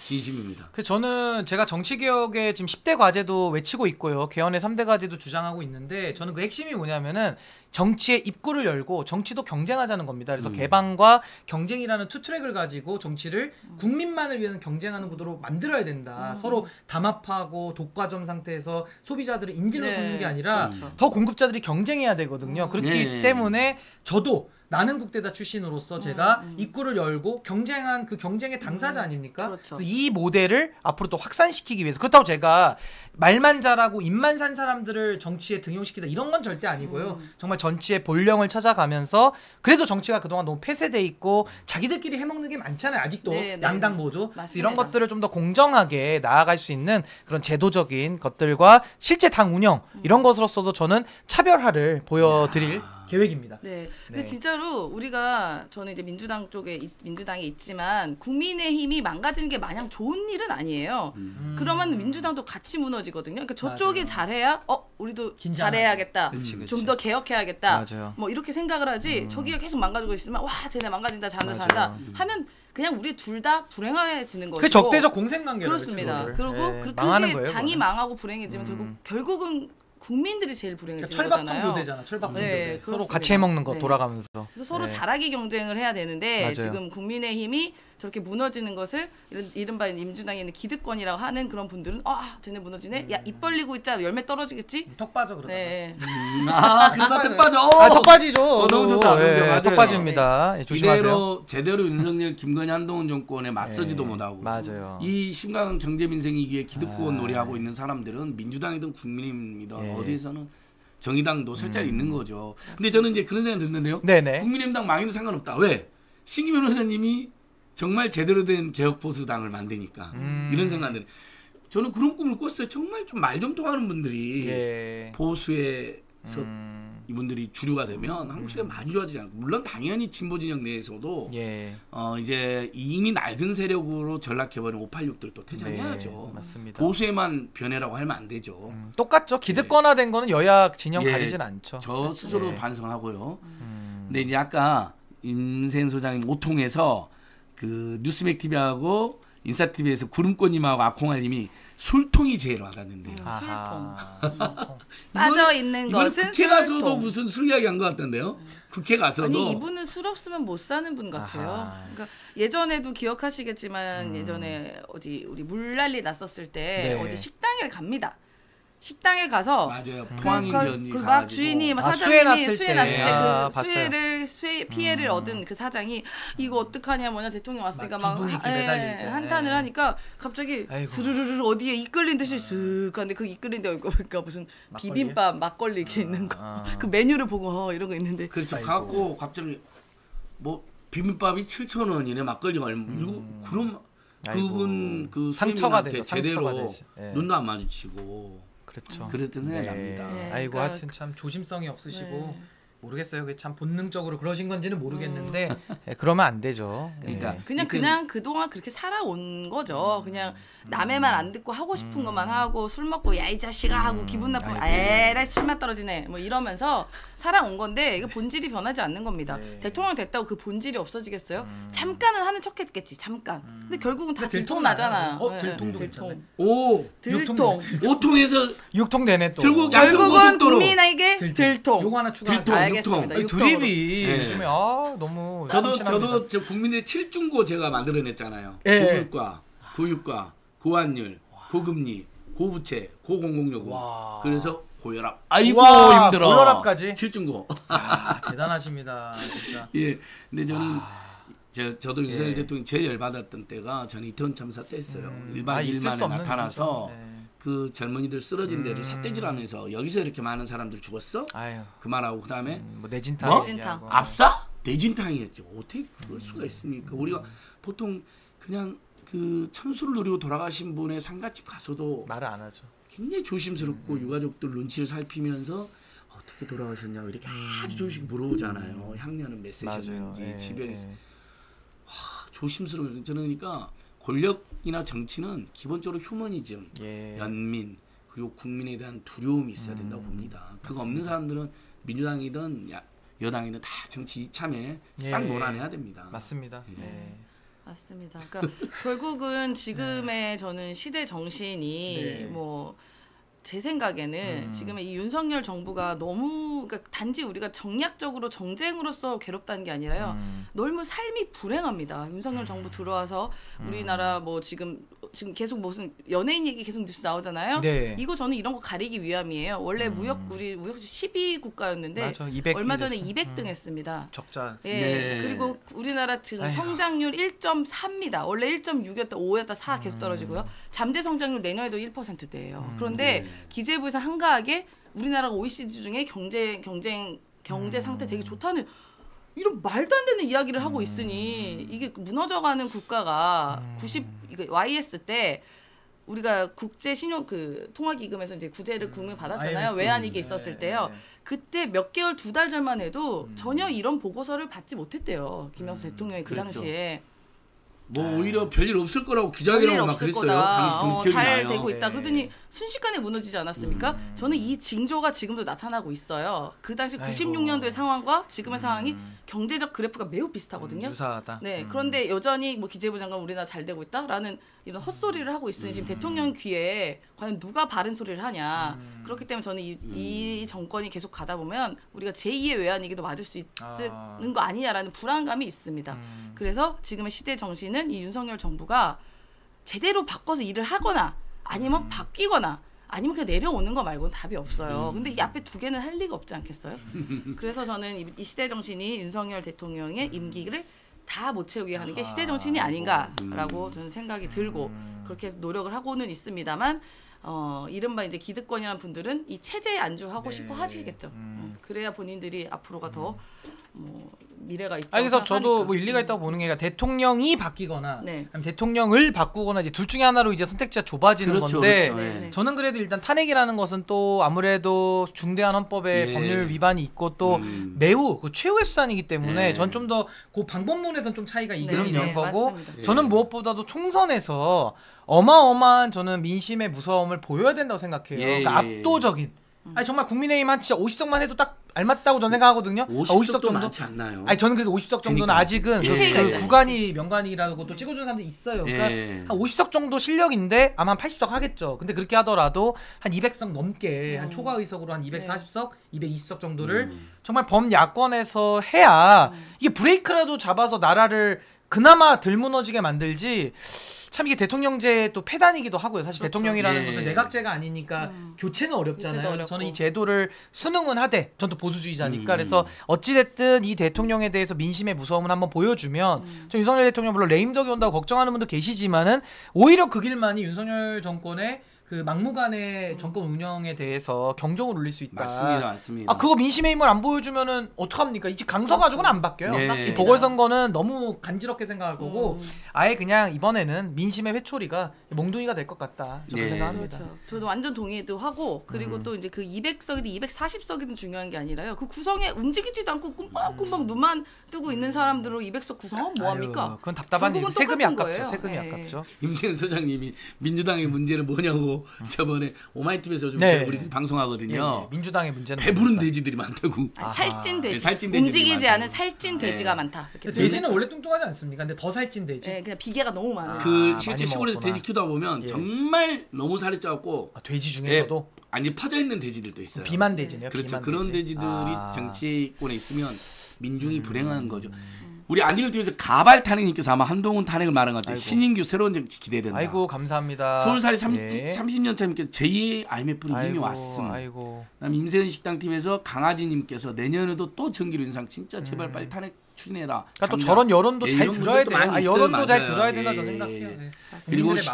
진심입니다. 그 저는 제가 정치 개혁의 지금 10대 과제도 외치고 있고요. 개헌의 3대 과제도 주장하고 있는데 저는 그 핵심이 뭐냐면은 정치의 입구를 열고 정치도 경쟁하자는 겁니다. 그래서 음. 개방과 경쟁이라는 투 트랙을 가지고 정치를 국민만을 위한 경쟁하는 구도로 만들어야 된다. 서로 담합하고 독과점 상태에서 소비자들을 인질로 네, 삼는 게 아니라 그렇죠. 더 공급자들이 경쟁해야 되거든요. 그렇기 네. 때문에 저도 나는 국대다 출신으로서 제가 음. 입구를 열고 경쟁한 그 경쟁의 당사자 아닙니까? 그렇죠. 그래서 이 모델을 앞으로 또 확산시키기 위해서 그렇다고 제가 말만 잘하고 입만 산 사람들을 정치에 등용시키다 이런 건 절대 아니고요. 음. 정말 정치의 본령을 찾아가면서 그래도 정치가 그동안 너무 폐쇄돼 있고 자기들끼리 해먹는 게 많잖아요. 아직도 네, 네, 양당 네. 모두. 이런 것들을 좀 더 공정하게 나아갈 수 있는 그런 제도적인 것들과 실제 당 운영 음. 이런 것으로서도 저는 차별화를 보여드릴 계획입니다. 네. 근데 네. 진짜로 우리가 저는 이제 민주당 쪽에 있- 민주당에 있지만 국민의힘이 망가지는 게 마냥 좋은 일은 아니에요. 음. 그러면 민주당도 같이 무너지거든요. 그러니까 저쪽이 맞아요. 잘해야 어 우리도 긴장하죠. 잘해야겠다. 좀 더 개혁해야겠다. 맞아요. 뭐 이렇게 생각을 하지. 저기가 계속 망가지고 있으면 와 쟤네 망가진다 잘한다 맞아요. 잘한다 하면 그냥 우리 둘 다 불행해지는 거죠. 그 적대적 공생 관계를 그렇습니다. 그리고 그, 그게 거예요. 당이 그거는. 망하고 불행해지면 음. 결국 결국은 국민들이 제일 그러니까 불행해지는 철밥통 거잖아요. 교대잖아. 철밥통 네, 교대. 서로 그렇습니다. 같이 해먹는 거 네. 돌아가면서. 그래서 서로 네. 잘하기 경쟁을 해야 되는데 맞아요. 지금 국민의힘이 저렇게 무너지는 것을 이른, 이른바 임주당에 있는 기득권이라고 하는 그런 분들은 아 쟤네 무너지네 야 입 벌리고 있자 열매 떨어지겠지 턱 빠져 그러다가. 네 음, 아 그러다 뜻 빠져. 아, 턱 빠지죠. 어, 너무 좋다. 맞아요. 턱 빠집니다. 예, 조심하세요. 이대로 제대로 윤석열, 김건희, 한동훈 정권에 맞서지도 네, 못하고 맞아요. 이 심각한 경제 민생 위기에 기득권 아. 놀이하고 있는 사람들은 민주당이든 국민의힘이든 예. 어디에서는 정의당도 설 자리 있는 거죠. 근데 저는 이제 그런 생각 듣는데요. 네네. 국민의힘당 망해도 상관없다. 왜? 신기 변호사님이 정말 제대로 된 개혁 보수당을 만드니까 음. 이런 생각들. 저는 그런 꿈을 꿨어요. 정말 좀 말좀 통하는 분들이 예. 보수에서 음, 이분들이 주류가 되면 한국 시대 가 많이 좋아지지 않을까. 물론 당연히 진보 진영 내에서도 예. 어 이제 이미 낡은 세력으로 전락해버린 586들 또 퇴장해야죠. 네, 맞습니다. 보수에만 변해라고 하면 안 되죠. 음, 똑같죠. 기득권화된 거는 여야 진영 예. 가리진 않죠. 저 스스로 네. 반성하고요. 음. 근데 이제 아까 임센 소장님 오통에서 그 뉴스맥 TV하고 인사 TV에서 구름꽃님하고 아콩알님이 술통이 제일 와닿는데요. 음. 아하. 빠져 있는 것은 국회 가서도 술통. 무슨 술 이야기 한 것 같던데요. 국회 가서도 아니 이분은 술 없으면 못 사는 분 같아요. 아하. 그러니까 예전에도 기억하시겠지만 음. 예전에 어디 우리 물난리 났었을 때 네. 어디 식당을 갑니다. 식당을 가서 맞아요. 그, 포항인전이 그, 그, 막 가가지고 주인이 막 아, 사장님이 수해 났을 수해 때. 났을 때그 아. 수해를 수해 피해를 얻은 그 사장이 이거 어떡하냐 뭐냐 대통령 왔으니까 막 막 하- 예. 한탄을 예. 하니까 갑자기 아이고. 스르르르 어디에 이끌린 듯이 슥 하는데 그 이끌린 데 보니까 무슨 막걸리에? 비빔밥 막걸리 이렇게 있는 거 아. 그 메뉴를 보고 어, 이런 거 있는데 그렇죠. 아이고. 가고 갑자기 뭐 비빔밥이 7천 원이네 막걸리가 얼마 이거 그럼 아이고. 그분 그 상처가 되죠. 상처가 제대로 되죠. 예. 눈도 안 마주치고 그렇죠. 그랬던 생각이 납니다. 네, 아이고 그러니까 하여튼 참 조심성이 없으시고 네. 모르겠어요. 그게 참 본능적으로 그러신 건지는 모르겠는데 예, 그러면 안 되죠. 그러니까 예. 그냥 그냥 그동안 그렇게 살아온 거죠. 그냥 남의 말 안 듣고 하고 싶은 것만 하고 술 먹고 야 이 자식아 하고 기분 나쁘면 에라이 술맛 떨어지네 뭐 이러면서 살아온 건데 이거 본질이 변하지 않는 겁니다. 네. 대통령 됐다고 그 본질이 없어지겠어요? 잠깐은 하는 척했겠지 잠깐. 근데 결국은 다 들통 들통 나잖아요. 나요. 어, 네, 들통도 들통. 괜찮네. 오 들통. 오통에서 육통 되네 또. 결국 결국은. 국민에게 들통. 요거 하나 추가. 들통, 알겠습니다. 육통. 드립이 네. 요즘에 아 너무 저도. 저도 저 국민의 칠중고 제가 만들어냈잖아요. 예. 고물가, 고유가, 고환율, 고금리, 고부채, 고공공요금. 와. 그래서 고혈압. 아이고 와, 힘들어. 고혈압까지? 칠중고. 아, 대단하십니다 진짜. 예. 근데 저는 저, 저도 윤석열 예. 대통령이 제일 열받았던 때가 저는 이태원 참사 때였어요. 음, 일반 아, 일 있을 만에 수 없는 나타나서. 네. 그 젊은이들 쓰러진 데를 음. 삿대질하면서 여기서 이렇게 많은 사람들 죽었어? 아유 그 말하고 그다음에 음, 뭐 내진탕 뭐? 내진탕. 압사? 내진탕이었죠. 어떻게 그럴 음. 수가 있습니까? 우리가 보통 그냥 그 천수를 노리고 돌아가신 분의 상가집 가서도 말을 안 하죠. 굉장히 조심스럽고 음. 유가족들 눈치를 살피면서 어, 어떻게 돌아가셨냐고 이렇게 아주 조금씩 물어보잖아요. 향년은 몇. 세셨는지 예, 주변에 예. 조심스러워요. 저는 그러니까 권력 이나 정치는 기본적으로 휴머니즘, 예. 연민 그리고 국민에 대한 두려움이 있어야 된다고 봅니다. 그거 없는 사람들은 민주당이든 야, 여당이든 다 정치 이참에 싹 예. 몰아내야 됩니다. 맞습니다. 예. 네. 맞습니다. 그러니까 결국은 지금의 저는 시대 정신이 네. 뭐 제 생각에는 음. 지금의 이 윤석열 정부가 너무 그러니까 단지 우리가 정략적으로 정쟁으로서 괴롭다는 게 아니라요. 음. 너무 삶이 불행합니다. 윤석열 정부 들어와서 우리나라 뭐 지금 지금 계속 무슨 연예인 얘기 계속 뉴스 나오잖아요. 네. 이거 저는 이런 거 가리기 위함이에요. 원래 음. 무역 우리 무역 10위 국가였는데 맞아. 200 얼마 전에 됐어. 200등 음. 했습니다. 적자. 예. 네. 그리고 우리나라 지금 아이고. 성장률 1.4입니다. 원래 1.6이었다 5였다 4 음. 계속 떨어지고요. 잠재 성장률 내년에도 1%대예요. 그런데 네. 기재부에서 한가하게 우리나라가 OECD 중에 경제 경쟁 경제 음. 상태 되게 좋다는 이런 말도 안 되는 이야기를 하고 있으니 이게 무너져가는 국가가 음. 90 이거 YS 때 우리가 국제 신용 그 통화 기금에서 이제 구제를 국민 받았잖아요. IMF. 외환 위기 있었을 네, 때요. 네. 그때 몇 개월 두 달 전만 해도 전혀 이런 보고서를 받지 못했대요. 김영수 대통령이 그 그랬죠. 당시에 뭐 오히려 별일 없을 거라고 기자회견을 막 그랬어요. 당시 좀 어, 잘 나요. 되고 있다. 네. 그러더니 순식간에 무너지지 않았습니까? 저는 이 징조가 지금도 나타나고 있어요. 그 당시 아이고. 96년도의 상황과 지금의 상황이 음. 경제적 그래프가 매우 비슷하거든요. 유사하다. 네, 음. 그런데 여전히 뭐 기재부 장관 우리나라 잘 되고 있다라는 이런 헛소리를 하고 있으니 음. 지금 대통령 귀에 과연 누가 바른 소리를 하냐. 음. 그렇기 때문에 저는 이, 이 정권이 계속 가다 보면 우리가 제2의 외환위기도 맞을 수 있는 아. 거 아니냐라는 불안감이 있습니다. 음. 그래서 지금의 시대 정신은 이 윤석열 정부가 제대로 바꿔서 일을 하거나 아니면 바뀌거나 아니면 그냥 내려오는 거 말고는 답이 없어요. 근데 이 앞에 두 개는 할 리가 없지 않겠어요? 그래서 저는 이, 이 시대 정신이 윤석열 대통령의 임기를 다 못 채우게 하는 게 시대 정신이 아닌가라고 저는 생각이 들고 그렇게 해서 노력을 하고는 있습니다만 어 이른바 이제 기득권이라는 분들은 이 체제에 안주하고 네. 싶어 하시겠죠. 음. 음, 그래야 본인들이 앞으로가 더 뭐 미래가 있다. 아 그래서 저도 뭐 일리가 있다고 보는 게 아니라 대통령이 바뀌거나 네. 아니면 대통령을 바꾸거나 이제 둘 중에 하나로 이제 선택지가 좁아지는 그렇죠, 건데 그렇죠. 네, 네. 저는 그래도 일단 탄핵이라는 것은 또 아무래도 중대한 헌법의 예. 법률 위반이 있고 또 음. 매우 그 최후의 수단이기 때문에 예. 전좀 더 그 방법론에선 좀 차이가 네, 있는 네, 거고 맞습니다. 예. 저는 무엇보다도 총선에서 어마어마한 저는 민심의 무서움을 보여야 된다고 생각해요. 예, 그러니까 예, 예. 압도적인. 음. 아니 정말 국민의힘 한 진짜 50석만 해도 딱 알맞다고 저는 생각하거든요. 아, 50석도 많지 않나요? 아니 저는 그래서 50석 정도는 그러니까. 아직은 그, 예. 그 구간이 명관이라고 또 찍어주는 사람들이 있어요. 그러니까 예. 한 50석 정도 실력인데 아마 한 80석 하겠죠. 근데 그렇게 하더라도 한 200석 넘게 한 음. 초과 의석으로 한 240석, 220석 정도를 음. 정말 범야권에서 해야 이게 브레이크라도 잡아서 나라를 그나마 덜 무너지게 만들지. 참 이게 대통령제 또 폐단이기도 하고요. 사실 그렇죠. 대통령이라는 예. 것은 내각제가 아니니까 음. 교체는 어렵잖아요. 저는 이. 제도를 수능은 하되 전 또 보수주의자니까 음. 그래서 어찌 됐든 이 대통령에 대해서 민심의 무서움을 한번 보여주면 음. 저 윤석열 대통령 물론 레임덕이 온다고 걱정하는 분도 계시지만은 오히려 그 길만이 윤석열 정권의 그 막무가내 정권 운영에 대해서 경종을 울릴 수 있다. 맞습니다, 맞습니다. 아 그거 민심의 힘을 안 보여주면은 어떡합니까? 이제 강서 가지고는 안 바뀌어요. 네. 이 보궐선거는 너무 간지럽게 생각할 거고 음. 아예 그냥 이번에는 민심의 회초리가 몽둥이가 될 것 같다. 저는 네. 생각합니다. 그렇죠. 저도 완전 동의도 하고 그리고 음. 또 이제 그 200석이든 240석이든 중요한 게 아니라요. 그 구성에 움직이지도 않고 꿈뻑꿈뻑 눈만 뜨고 있는 사람들로 200석 구성하면 뭐 합니까? 아유, 그건 답답한 일. 세금이 아깝죠. 거예요. 세금이 네. 아깝죠. 임세은 소장님이 민주당의 문제는 뭐냐고 저번에 오마이TV에서 요즘 네. 우리 방송하거든요. 예, 예. 민주당의 문제는 배부른? 돼지들이 많다고. 아하. 살찐 돼지. 네, 살찐 움직이지 많다고. 않은 살찐 네. 돼지가 많다. 돼지는. 원래 뚱뚱하지 않습니까? 근데 더 살찐 돼지. 네, 그냥 비계가 너무 많아요. 아, 그 많이 실제 시골에서 먹었구나. 돼지 키우다 보면 예. 정말 너무 살이 쪄갖고 아, 돼지 중에서도 아니 퍼져 있는 돼지들도 있어요. 비만 돼지네요. 그렇죠. 비만 그런 돼지. 돼지들이 아. 음. 정치권에 있으면 민중이 불행한 거죠. 우리 안디를 TV에서 가발 탄핵님께서 아마 한동훈 탄핵을 말한 것 같아요. 아이고. 신인규 새로운 정치 기대된다. 아이고 감사합니다. 서울살이 30, 예. 30년 차님께서 제2의 IMF로 이미 왔음. 아이고. 그다음 임세현 식당팀에서 강아지님께서 내년에도 또 정기로 인상 진짜 제발 빨리 탄핵 추진해라. 음. 그러니까 또. 저런 여론도 예, 잘 들어야. 많이 아. 여론도 잘 맞아요. 들어야 된다 저 예, 생각해요. 예. 네. 그리고 시-.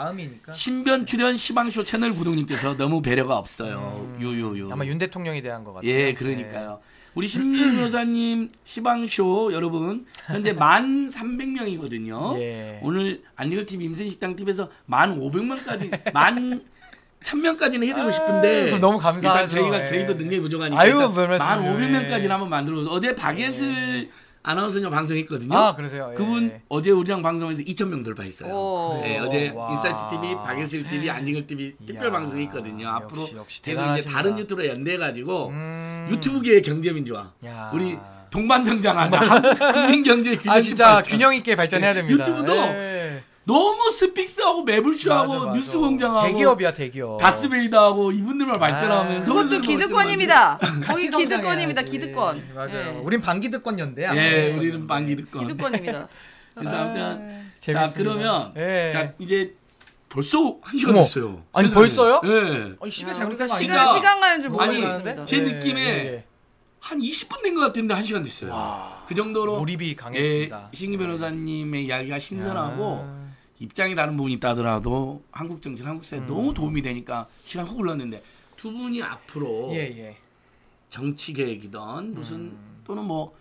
신변 출연 시방쇼 채널 구독님께서 너무 배려가 없어요. 음, 유유유. 아마 윤 대통령에 대한 것 같아요. 예, 그러니까요. 우리 신민 여사님 시방쇼 여러분 현재 만 300명이거든요. 네. 예. 오늘 안진걸 TV 임생식당 TV에서 만 500만까지 만천 명까지는 해드리고 싶은데 그럼 너무 감사하죠. 일단 저희가 예. 저희도 능력이 부족하니까 아유. 만 오백 예. 명까지는 한번 만들어. 어제 박예슬 아나운서님 방송했거든요. 아 그러세요. 예. 그분 어제 우리랑 방송에서 2천 명 돌파했어요. 오. 네, 오, 어제 와. 인사이트 TV, 박예슬 TV, 안진걸 TV 특별 방송이 있거든요. 앞으로 역시, 역시 계속 이제 대단하십니다. 다른 유튜브로 연대해가지고 음. 유튜브계의 경제민주화. 야. 우리 동반 성장하자. 국민 경제 균형 아 진짜 균형 있게 발전해야 네, 됩니다. 유튜브도 예. 너무 스픽스하고 매블쇼하고. 뉴스공장하고 대기업이야 대기업. 다스베이더하고 이분들만 아. 발전하면서 그것도 서울시는 기득권입니다. 거기 기득권입니다. 기득권. 맞아요. 예. 우린 반기득권 연대야. 예, 우리는 반기득권. 기득권입니다. 그래서 아무튼 자 재밌습니다. 그러면 예. 자 이제 벌써 한 시간. 됐어요. 아니, 세상에. 벌써요? 예. 아니, 시간 야, 잘못 우리가 시간? 시간 가는 줄 모르겠습니다. 제 예, 느낌에 예, 예. 한 20분 된 것 같은데 한 시간 됐어요. 와. 그 정도로 몰입이 예, 강했습니다. 신기 변호사님의 이야기가 신선하고 아. 입장이 다른 부분이 있다 하더라도 한국 정치, 한국 사회에 음. 너무 도움이 되니까 시간 훅 흘렀는데 두 분이 앞으로 예, 예. 정치 계획이든 무슨 음. 또는 뭐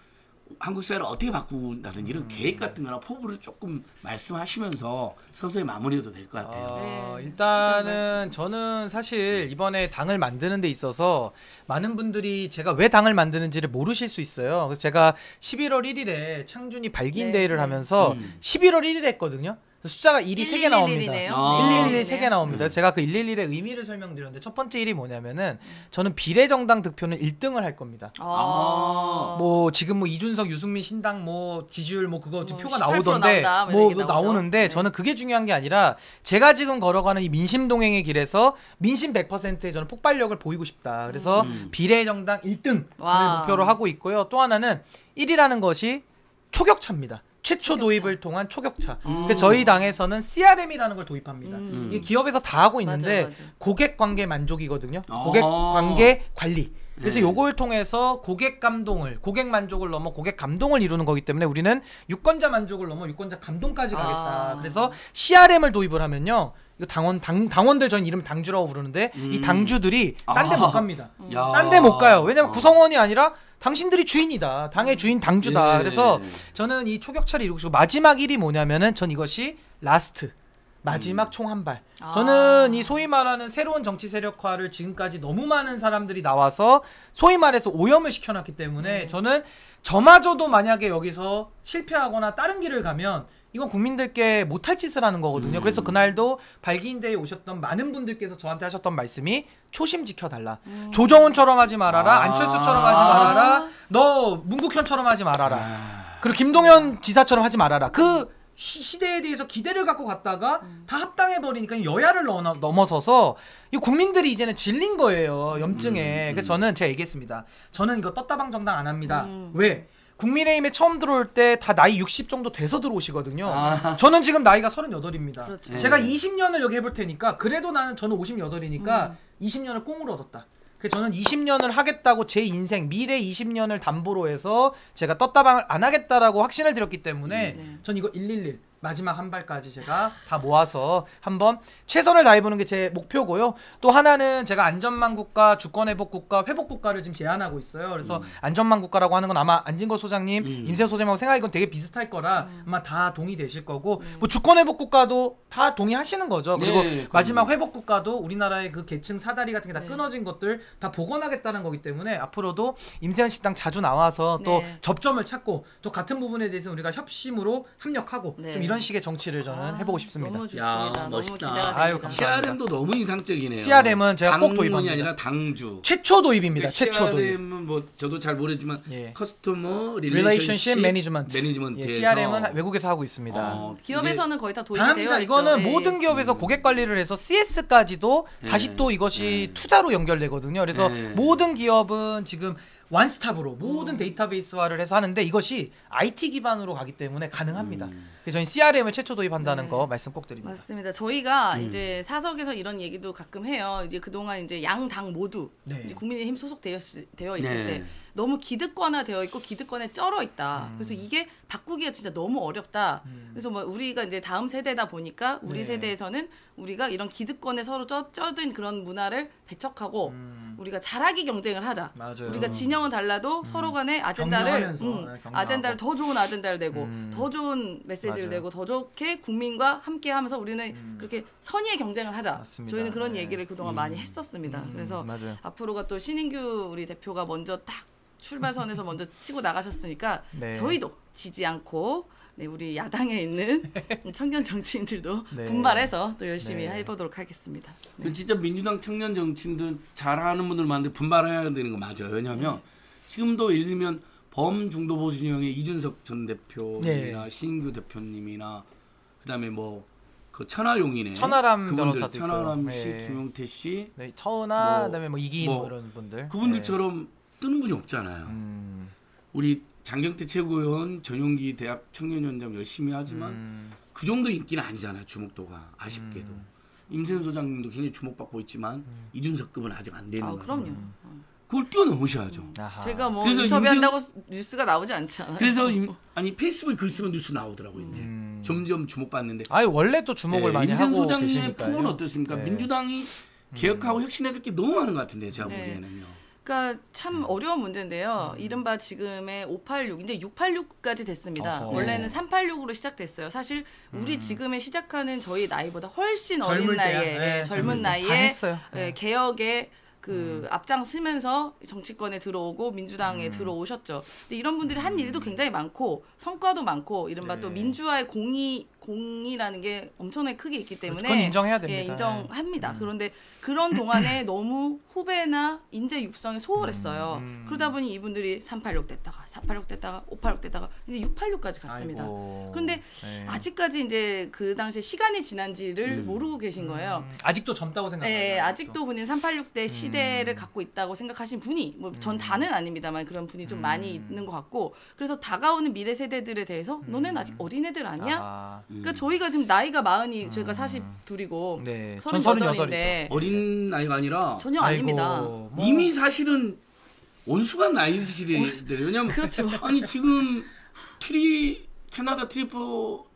한국 사회를 어떻게 바꾼다든지 이런 계획 같은 거나 포부를 조금 말씀하시면서 서서히 마무리해도 될 것 같아요. 어, 네. 일단은 저는 사실 이번에 당을 만드는 데 있어서 많은 분들이 제가 왜 당을 만드는지를 모르실 수 있어요. 그래서 제가 11월 1일에 창준이 발기인 네, 데이를 네. 하면서 음. 11월 1일 했거든요. 숫자가 1이 3개 나옵니다. 111이네요. 아. 111이 3개 나옵니다. 음. 제가 그 111의 의미를 설명드렸는데 첫 번째 일이 뭐냐면은 저는 비례정당 득표는 1등을 할 겁니다. 아. 뭐 지금 뭐 이준석, 유승민 신당 뭐 지지율 뭐 그거 지금 뭐 표가 18% 나오던데 나온다, 뭐 뭐. 나오는데 네. 저는 그게 중요한 게 아니라 제가 지금 걸어가는 이 민심 동행의 길에서 민심 100%의 저는 폭발력을 보이고 싶다. 그래서 음. 비례정당 1등을 와. 목표로 하고 있고요. 또 하나는 1이라는 것이 초격차입니다. 최초 초격차. 도입을 통한 초격차. 음. 그래서 저희 당에서는 CRM이라는 걸 도입합니다. 음. 이게 기업에서 다 하고 있는데 맞아, 맞아. 고객 관계 만족이거든요. 아. 고객 관계 관리. 그래서 네. 요걸 통해서 고객 감동을 고객 만족을 넘어 고객 감동을 이루는 거기 때문에 우리는 유권자 만족을 넘어 유권자 감동까지 가겠다. 아. 그래서 CRM을 도입을 하면요. 이거 당원 당 당원들 저는 이름 당주라고 부르는데 이 음. 당주들이 딴데 아. 못 갑니다. 야. 딴데 못 가요. 왜냐면 어. 구성원이 아니라 당신들이 주인이다. 당의 주인 당주다. 예. 그래서 저는 이 초격차를 이루고 싶고 마지막 일이 뭐냐면은 전 이것이 last 마지막 총한 발. 아. 저는 이 소위 말하는 새로운 정치 세력화를 지금까지 너무 많은 사람들이 나와서 소위 말해서 오염을 시켜놨기 때문에 저는 저마저도 만약에 여기서 실패하거나 다른 길을 가면 이건 국민들께 못할 짓을 하는 거거든요. 음. 그래서 그날도 발기인대에 오셨던 많은 분들께서 저한테 하셨던 말씀이 초심 지켜달라. 조정훈처럼 하지 말아라. 아. 안철수처럼 하지 말아라. 너 문국현처럼 하지 말아라. 아. 그리고 김동연 지사처럼 하지 말아라. 그 시, 시대에 대해서 기대를 갖고 갔다가 다 합당해 버리니까 여야를 넘어, 넘어서서 이 국민들이 이제는 질린 거예요 염증에. 음, 음. 그래서 저는 제가 얘기했습니다. 저는 이거 떴다방 정당 안 합니다. 음. 왜? 국민의힘에 처음 들어올 때 다 나이 60 정도 돼서 들어오시거든요. 아. 저는 지금 나이가 38입니다. 그렇죠. 네. 제가 20년을 여기 해볼 테니까 그래도 나는 저는 58이니까 음. 20년을 꽁으로 얻었다. 그래서 저는 20년을 하겠다고 제 인생 미래 20년을 담보로 해서 제가 떴다방을 안 하겠다라고 확신을 드렸기 때문에 네. 전 이거 111 마지막 한 발까지 제가 다 모아서 한번 최선을 다해보는 게 제 목표고요. 또 하나는 제가 안전망 국가, 주권 회복 국가, 회복 국가를 지금 제안하고 있어요. 그래서 안전망 국가라고 하는 건 아마 안진거 소장님, 음. 임세 소장님하고 생각이 건 되게 비슷할 거라 음. 아마 다 동의되실 거고 뭐 주권 회복 국가도 다 동의하시는 거죠. 그리고 네, 마지막. 회복 국가도 우리나라의 그 계층 사다리 같은 게다 네. 끊어진 것들 다 복원하겠다는 거기 때문에 앞으로도 임세현 식당 자주 나와서 또 네. 접점을 찾고 또 같은 부분에 대해서 우리가 협심으로 합력하고 네. 좀 이런 식의 정치를 저는 아, 해보고 싶습니다. 너무 좋습니다. 야, 너무 멋있다. 기대가 아유, 됩니다. CRM도 너무 인상적이네요. CRM은 제가 꼭 도입합니다. 아니라 당주. 최초 도입입니다. 그 최초 도입. CRM은 뭐 저도 잘 모르지만 예. 커스터머 Relationship 릴레이션십 Management. 매니지먼트에서 예, CRM은 외국에서 하고 있습니다. 어, 기업에서는 거의 다 도입이 당합니다. 되어 이거는 있죠. 예. 모든 기업에서 고객 관리를 해서 CS까지도 예. 다시 또 이것이 예. 투자로 연결되거든요. 그래서 예. 모든 기업은 지금 원스톱으로 음. 모든 데이터베이스화를 해서 하는데 이것이 IT 기반으로 가기 때문에 가능합니다. 음. 그래서 저희 CRM을 최초 도입한다는 네. 거 말씀 꼭 드립니다. 맞습니다. 저희가 음. 이제 사석에서 이런 얘기도 가끔 해요. 이제 그동안 이제 양당 모두 네. 이제 국민의힘 소속되어 있을, 되어 있을 네. 때 너무 기득권화 되어 있고 기득권에 쩔어 있다. 음. 그래서 이게 바꾸기가 진짜 너무 어렵다. 그래서 뭐 우리가 이제 다음 세대다 보니까 우리 네. 세대에서는 우리가 이런 기득권에 서로 쪄, 쪄든 그런 문화를 배척하고 음. 우리가 잘하기 경쟁을 하자. 맞아요. 우리가 진영은 달라도 서로 간에 아젠다를 격려하면서, 음, 네. 아젠다를 더 좋은 아젠다를 내고 음. 더 좋은 메시지를 맞아요. 내고 더 좋게 국민과 함께 하면서 우리는 그렇게 선의의 경쟁을 하자. 맞습니다. 저희는 그런 네. 얘기를 그동안 많이 했었습니다. 음, 그래서 맞아요. 앞으로가 또 신인규 우리 대표가 먼저 딱 출발선에서 먼저 치고 나가셨으니까 네. 저희도 지지 않고 네, 우리 야당에 있는 청년 정치인들도 네. 분발해서 또 열심히 네. 해보도록 하겠습니다. 네. 그 진짜 민주당 청년 정치인들 잘하는 분들 많은데 분발해야 되는 거 맞아요. 왜냐하면 지금도 예를 들면 범중도 보수 진영의 이준석 전 대표님이나 네. 신규 대표님이나 그다음에 뭐 그 천하용인의 천하람 그분들 변호사도 천하람 있고요. 씨, 네. 김용태 씨 네, 처은아 뭐, 그다음에 뭐 이기인 뭐뭐 이런 분들. 그분들처럼 뜨는 분이 없잖아요. 네. 음, 우리 장경태 최고위원 전용기 대학 청년위원장 열심히 하지만 음, 그 정도 인기는 아니잖아요. 주목도가 아쉽게도 음. 임세훈 소장님도 굉장히 주목받고 있지만 이준석급은 아직 안 되는 아, 거예요. 그럼요. 음. 그걸 뛰어넘으셔야죠. 아하. 제가 뭐 그래서 인터뷰한다고 뉴스가 나오지 않잖아요. 그래서 임- 아니 페이스북에 글 쓰면 뉴스 나오더라고요. 이제 음. 점점 주목받는데 아니 원래 또 주목을 네, 많이 하고 소장님의. 풍은 어떻습니까? 네. 민주당이 개혁하고 혁신해야 될 게 너무 많은 것 같은데 제가 네. 보기에는요. 그러니까 참 어려운 문제인데요. 이른바 지금의 586 이제 686까지 됐습니다. 어허. 원래는 386으로 시작됐어요. 사실 우리 지금의 시작하는 저희 나이보다 훨씬 어린. 나이에 네, 예, 젊은 나이에. 예, 네. 개혁에 그 앞장서면서 정치권에 들어오고 민주당에 들어오셨죠. 근데 이런 분들이 한 일도 굉장히 많고 성과도 많고 이른바 네. 또 민주화의 공이 공이라는 게 엄청나게 크게 있기 때문에 그건 인정해야 됩니다. 예, 인정합니다. 그런데 그런 동안에 너무 후배나 인재 육성이 소홀했어요. 음, 음. 그러다 보니 이분들이 386 됐다가 486 됐다가 586 됐다가 이제 686까지 갔습니다. 아이고. 그런데 네. 아직까지 이제 그 당시에 시간이 지난지를 음. 모르고 계신 거예요. 음, 아직도 젊다고 생각해요. 예, 아직도 본인 386대 음. 시대를 갖고 있다고 생각하신 분이 뭐 전 다는 아닙니다만 그런 분이 좀 많이 음. 있는 것 같고 그래서 다가오는 미래 세대들에 대해서 너네는 아직 어린애들 아니야? 아, 그러니까 저희가 지금 나이가 마흔이 제가 42이고 네. 전 38인데 어린 나이가 아니라 전혀 아이고, 아닙니다. 뭐. 이미 사실은 온수가 나이시래. 왜냐면 그렇죠. 아니 지금 트리 캐나다 트리포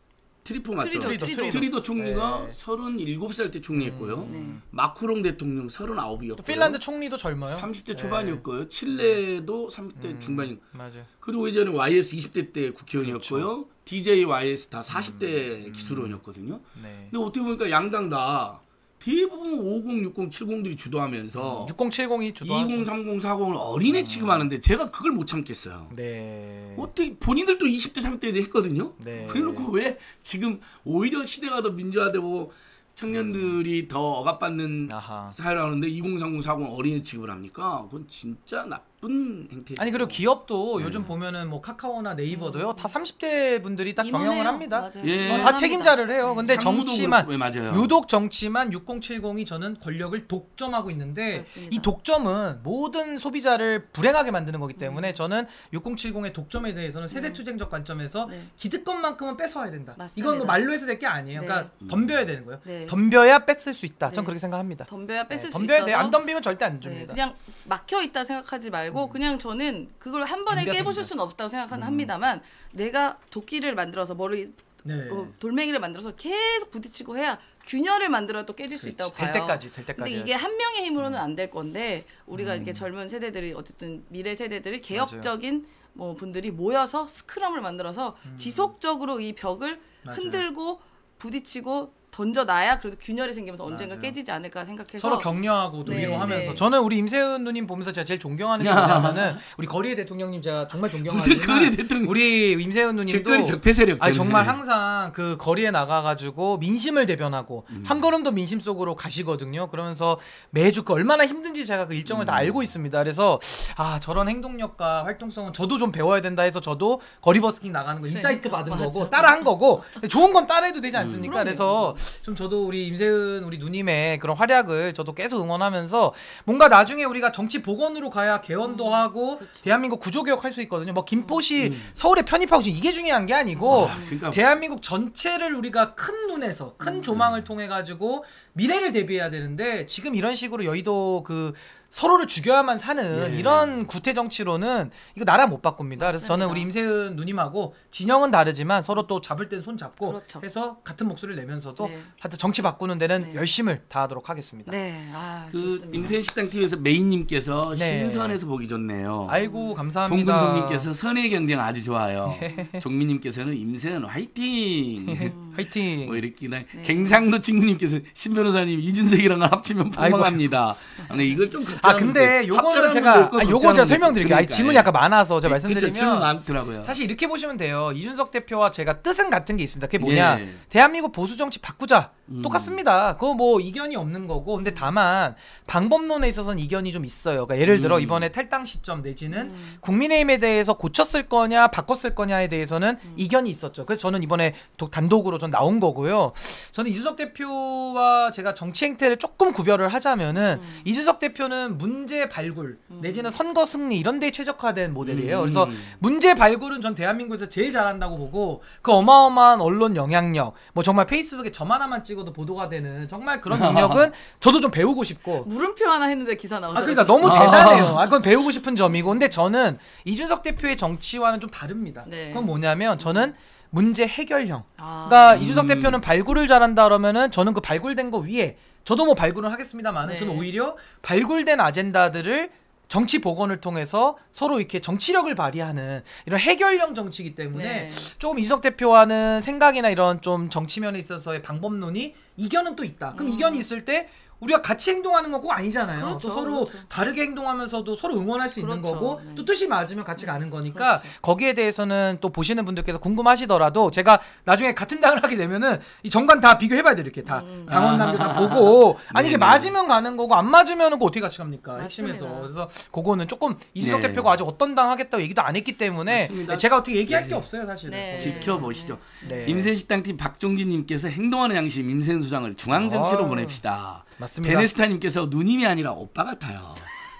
트리포 맞죠? 트리도, 트리도, 트리도. 트리도 총리가 네. 37살 때 총리했고요. 네. 마크롱 대통령 39이었고요. 또 핀란드 총리도 젊어요. 30대 초반이었고요. 칠레도 30대 음. 중반이. 맞아요. 그리고 이제는 YS 20대 때 국회의원이었고요. 그렇죠. DJ YS 다 40대 음. 기수론이었거든요. 네. 근데 어떻게 보니까 양당 다 대부분 50, 60, 70들이 주도하면서 6070이 주도하죠. 20, 30, 40을 어린애 취급하는데 제가 그걸 못 참겠어요. 네. 어떻게 본인들도 20대, 30대 때 했거든요. 네. 그래놓고 왜 지금 오히려 시대가 더 민주화되고 청년들이 더 억압받는 아하. 사회를 하는데 2030, 40 어린이 취급을 합니까? 그건 진짜 나 쁜 행태. 아니 그리고 기업도 네. 요즘 보면은 뭐 카카오나 네이버도요 다 30대 분들이 딱 경영을. 합니다. 맞아요. 예. 어, 다. 책임자를 해요. 근데 상무도 정치만 그렇고, 예, 맞아요. 유독 정치만 6070이 저는 권력을 독점하고 있는데 맞습니다. 이 독점은 모든 소비자를 불행하게 만드는 거기 때문에 저는 6070의 독점에 대해서는 세대 네. 투쟁적 관점에서 네. 기득권만큼은 뺏어야 된다. 맞습니다. 이건 뭐 말로 해서 될 게 아니에요. 네. 그러니까 덤벼야 되는 거예요. 네. 덤벼야 뺏을 수 있다. 전 네. 그렇게 생각합니다. 덤벼야 뺏을 네, 수 덤벼야 있어서 돼. 안 덤비면 절대 안 네, 줍니다. 음. 그냥 막혀 있다 생각하지 말고 그냥 저는 그걸 한 번에 덤벼. 수는 없다고 생각은 음. 합니다만 내가 도끼를 만들어서 머리 네. 어, 돌멩이를 만들어서 계속 부딪히고 해야 균열을 만들어 또 깨질 수 있다고 될 봐요. 때까지 될 때까지. 근데 이게 한 명의 힘으로는 음. 안될 건데 우리가 이게 젊은 세대들이 어쨌든 미래 세대들이 개혁적인 뭐 분들이 모여서 스크럼을 만들어서 지속적으로 이 벽을 음. 맞아요. 흔들고 부딪히고 던져놔야 그래도 균열이 생기면서 언젠가 맞아요. 깨지지 않을까 생각해서 서로 격려하고 또 네, 위로하면서 네. 저는 우리 임세은 누님 보면서 제가 제일 존경하는 게 뭐냐면은 우리 거리의 대통령님 제가 정말 존경하지만 거리 대통령 우리 임세은 누님도 적폐 세력. 아 쟤는. 정말 항상 그 거리에 나가가지고 민심을 대변하고 음. 한 걸음도 민심 속으로 가시거든요. 그러면서 매주 그 얼마나 힘든지 제가 그 일정을 다 음. 알고 있습니다. 그래서 아 저런 행동력과 활동성은 저도 좀 배워야 된다 해서 저도 거리 버스킹 나가는 거 insight 그러니까, 받은 맞아. 거고 따라 한 거고 좋은 건 따라 해도 되지 음. 않습니까? 그럼요. 그래서 좀 저도 우리 임세은 우리 누님의 그런 활약을 저도 계속 응원하면서 뭔가 나중에 우리가 정치 복원으로 가야 개헌도 음, 하고 그렇죠. 대한민국 구조 개혁 할 수 있거든요. 뭐 김포시 음. 서울에 편입하고 지금 이게 중요한 게 아니고 아, 그러니까 대한민국 전체를 우리가 큰 눈에서 큰 음. 조망을 통해 가지고 미래를 대비해야 되는데 지금 이런 식으로 여의도 그 서로를 죽여야만 사는 예. 이런 구태 정치로는 이거 나라 못 바꿉니다. 그래서 저는 맞습니다. 우리 임세은 누님하고 진영은 다르지만 서로 또 잡을 땐 손 잡고 그렇죠. 해서 같은 목소리를 내면서도 네. 하여튼 정치 바꾸는 데는 네. 열심을 다하도록 하겠습니다. 네, 아, 그 좋습니다. 임세인 식당 TV에서 메인님께서 네. 신선해서 보기 좋네요. 아이고 감사합니다. 동근성님께서 선의 경쟁 아주 좋아요. 종민님께서는 임세은 화이팅. 화이팅. 뭐 이렇게 나 네. 갱상도 친구님께서 신 변호사님 이준석이랑 합치면. 폭망합니다. 근데 이걸 좀 아 근데 요거는 제가 아, 요거 제가 설명드릴게요. 아니, 질문이 약간 많아서 제가 질문 말씀드리면 많더라고요. 사실 이렇게 보시면 돼요. 이준석 대표와 제가 뜻은 같은 게 있습니다. 그게 뭐냐? 예. 대한민국 보수 정치 바꾸자. 음. 똑같습니다. 그거 뭐 이견이 없는 거고. 근데 다만 방법론에 있어서는 이견이 좀 있어요. 그러니까 예를 들어 음. 이번에 탈당 시점 내지는 음. 국민의힘에 대해서 고쳤을 거냐 바꿨을 거냐에 대해서는 음. 이견이 있었죠. 그래서 저는 이번에 독- 단독으로 전 나온 거고요. 저는 이준석 대표와 제가 정치 행태를 조금 구별을 하자면은 음. 이준석 대표는 문제 발굴 내지는 선거 승리 이런 데에 최적화된 모델이에요. 음. 그래서 문제 발굴은 전 대한민국에서 제일 잘한다고 보고 그 어마어마한 언론 영향력 뭐 정말 페이스북에 점 하나만 찍어 도 보도가 되는 정말 그런 능력은 저도 좀 배우고 싶고 물음표 하나 했는데 기사 아 나오더라고요. 그러니까 너무 아. 대단해요. 아 그건 배우고 싶은 점이고 근데 저는 이준석 대표의 정치와는 좀 다릅니다. 네. 그건 뭐냐면 저는 문제 해결형. 아, 그러니까 음. 이준석 대표는 발굴을 잘한다 그러면은 저는 그 발굴된 거 위에 저도 뭐 발굴을 하겠습니다만은 네. 저는 오히려 발굴된 아젠다들을 정치 복원을 통해서 서로 이렇게 정치력을 발휘하는 이런 해결형 정치이기 때문에 네. 조금 이준석 대표와는 생각이나 이런 좀 정치면에 있어서의 방법론이 이견은 또 있다. 그럼 음. 이견이 있을 때 우리가 같이 행동하는 건 꼭 아니잖아요. 그렇죠, 또 서로 그렇죠. 다르게 행동하면서도 서로 응원할 수 있는 그렇죠. 거고 네. 또 뜻이 맞으면 같이 가는 거니까 그렇죠. 거기에 대해서는 또 보시는 분들께서 궁금하시더라도 제가 나중에 같은 당을 하게 되면은 이 정관 다 비교해봐야 돼요. 이렇게 다 음. 당원당규 다 보고 아니 이게 네네. 맞으면 가는 거고 안 맞으면은 그 어떻게 같이 갑니까? 맞습니다. 핵심에서 그래서 그거는 조금 이준석 네. 대표가 아직 어떤 당 하겠다고 얘기도 안 했기 때문에 맞습니다. 제가 어떻게 얘기할 네. 게 없어요 사실은. 네. 지켜보시죠. 네. 임세인 식당팀 박종진님께서 행동하는 양심 임세인 소장을 중앙정치로 아. 보냅시다. 맞습니다. 베네스타님께서 누님이 아니라 오빠 같아요.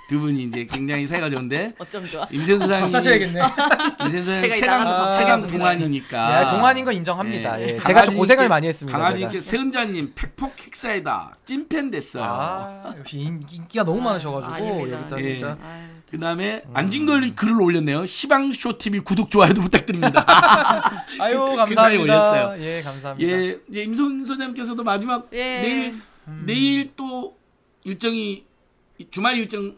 두 분이 이제 굉장히 사이가 좋은데 어쩜 좋아. 임세인 소장님 사셔야겠네. 밥 최강 사겠습니다. 동안이니까. 네, 동안인 건 인정합니다. 네. 예. 제가 좀 고생을 많이 했습니다. 강아지님께. 세은자님 팩폭 핵사이다 찐팬 됐어요. 아 역시 인- 인기가 너무 많으셔가지고 아닙니다. 여기다 예. 진짜. 아유, 그다음에 음. 안진걸 글을 올렸네요. 시방쇼 TV 구독 좋아요도 부탁드립니다. 아유 그 감사합니다. 사이에 올렸어요. 예 감사합니다. 예, 이제 임손 소장님께서도 마지막 예. 내일 음. 내일 또 일정이 주말 일정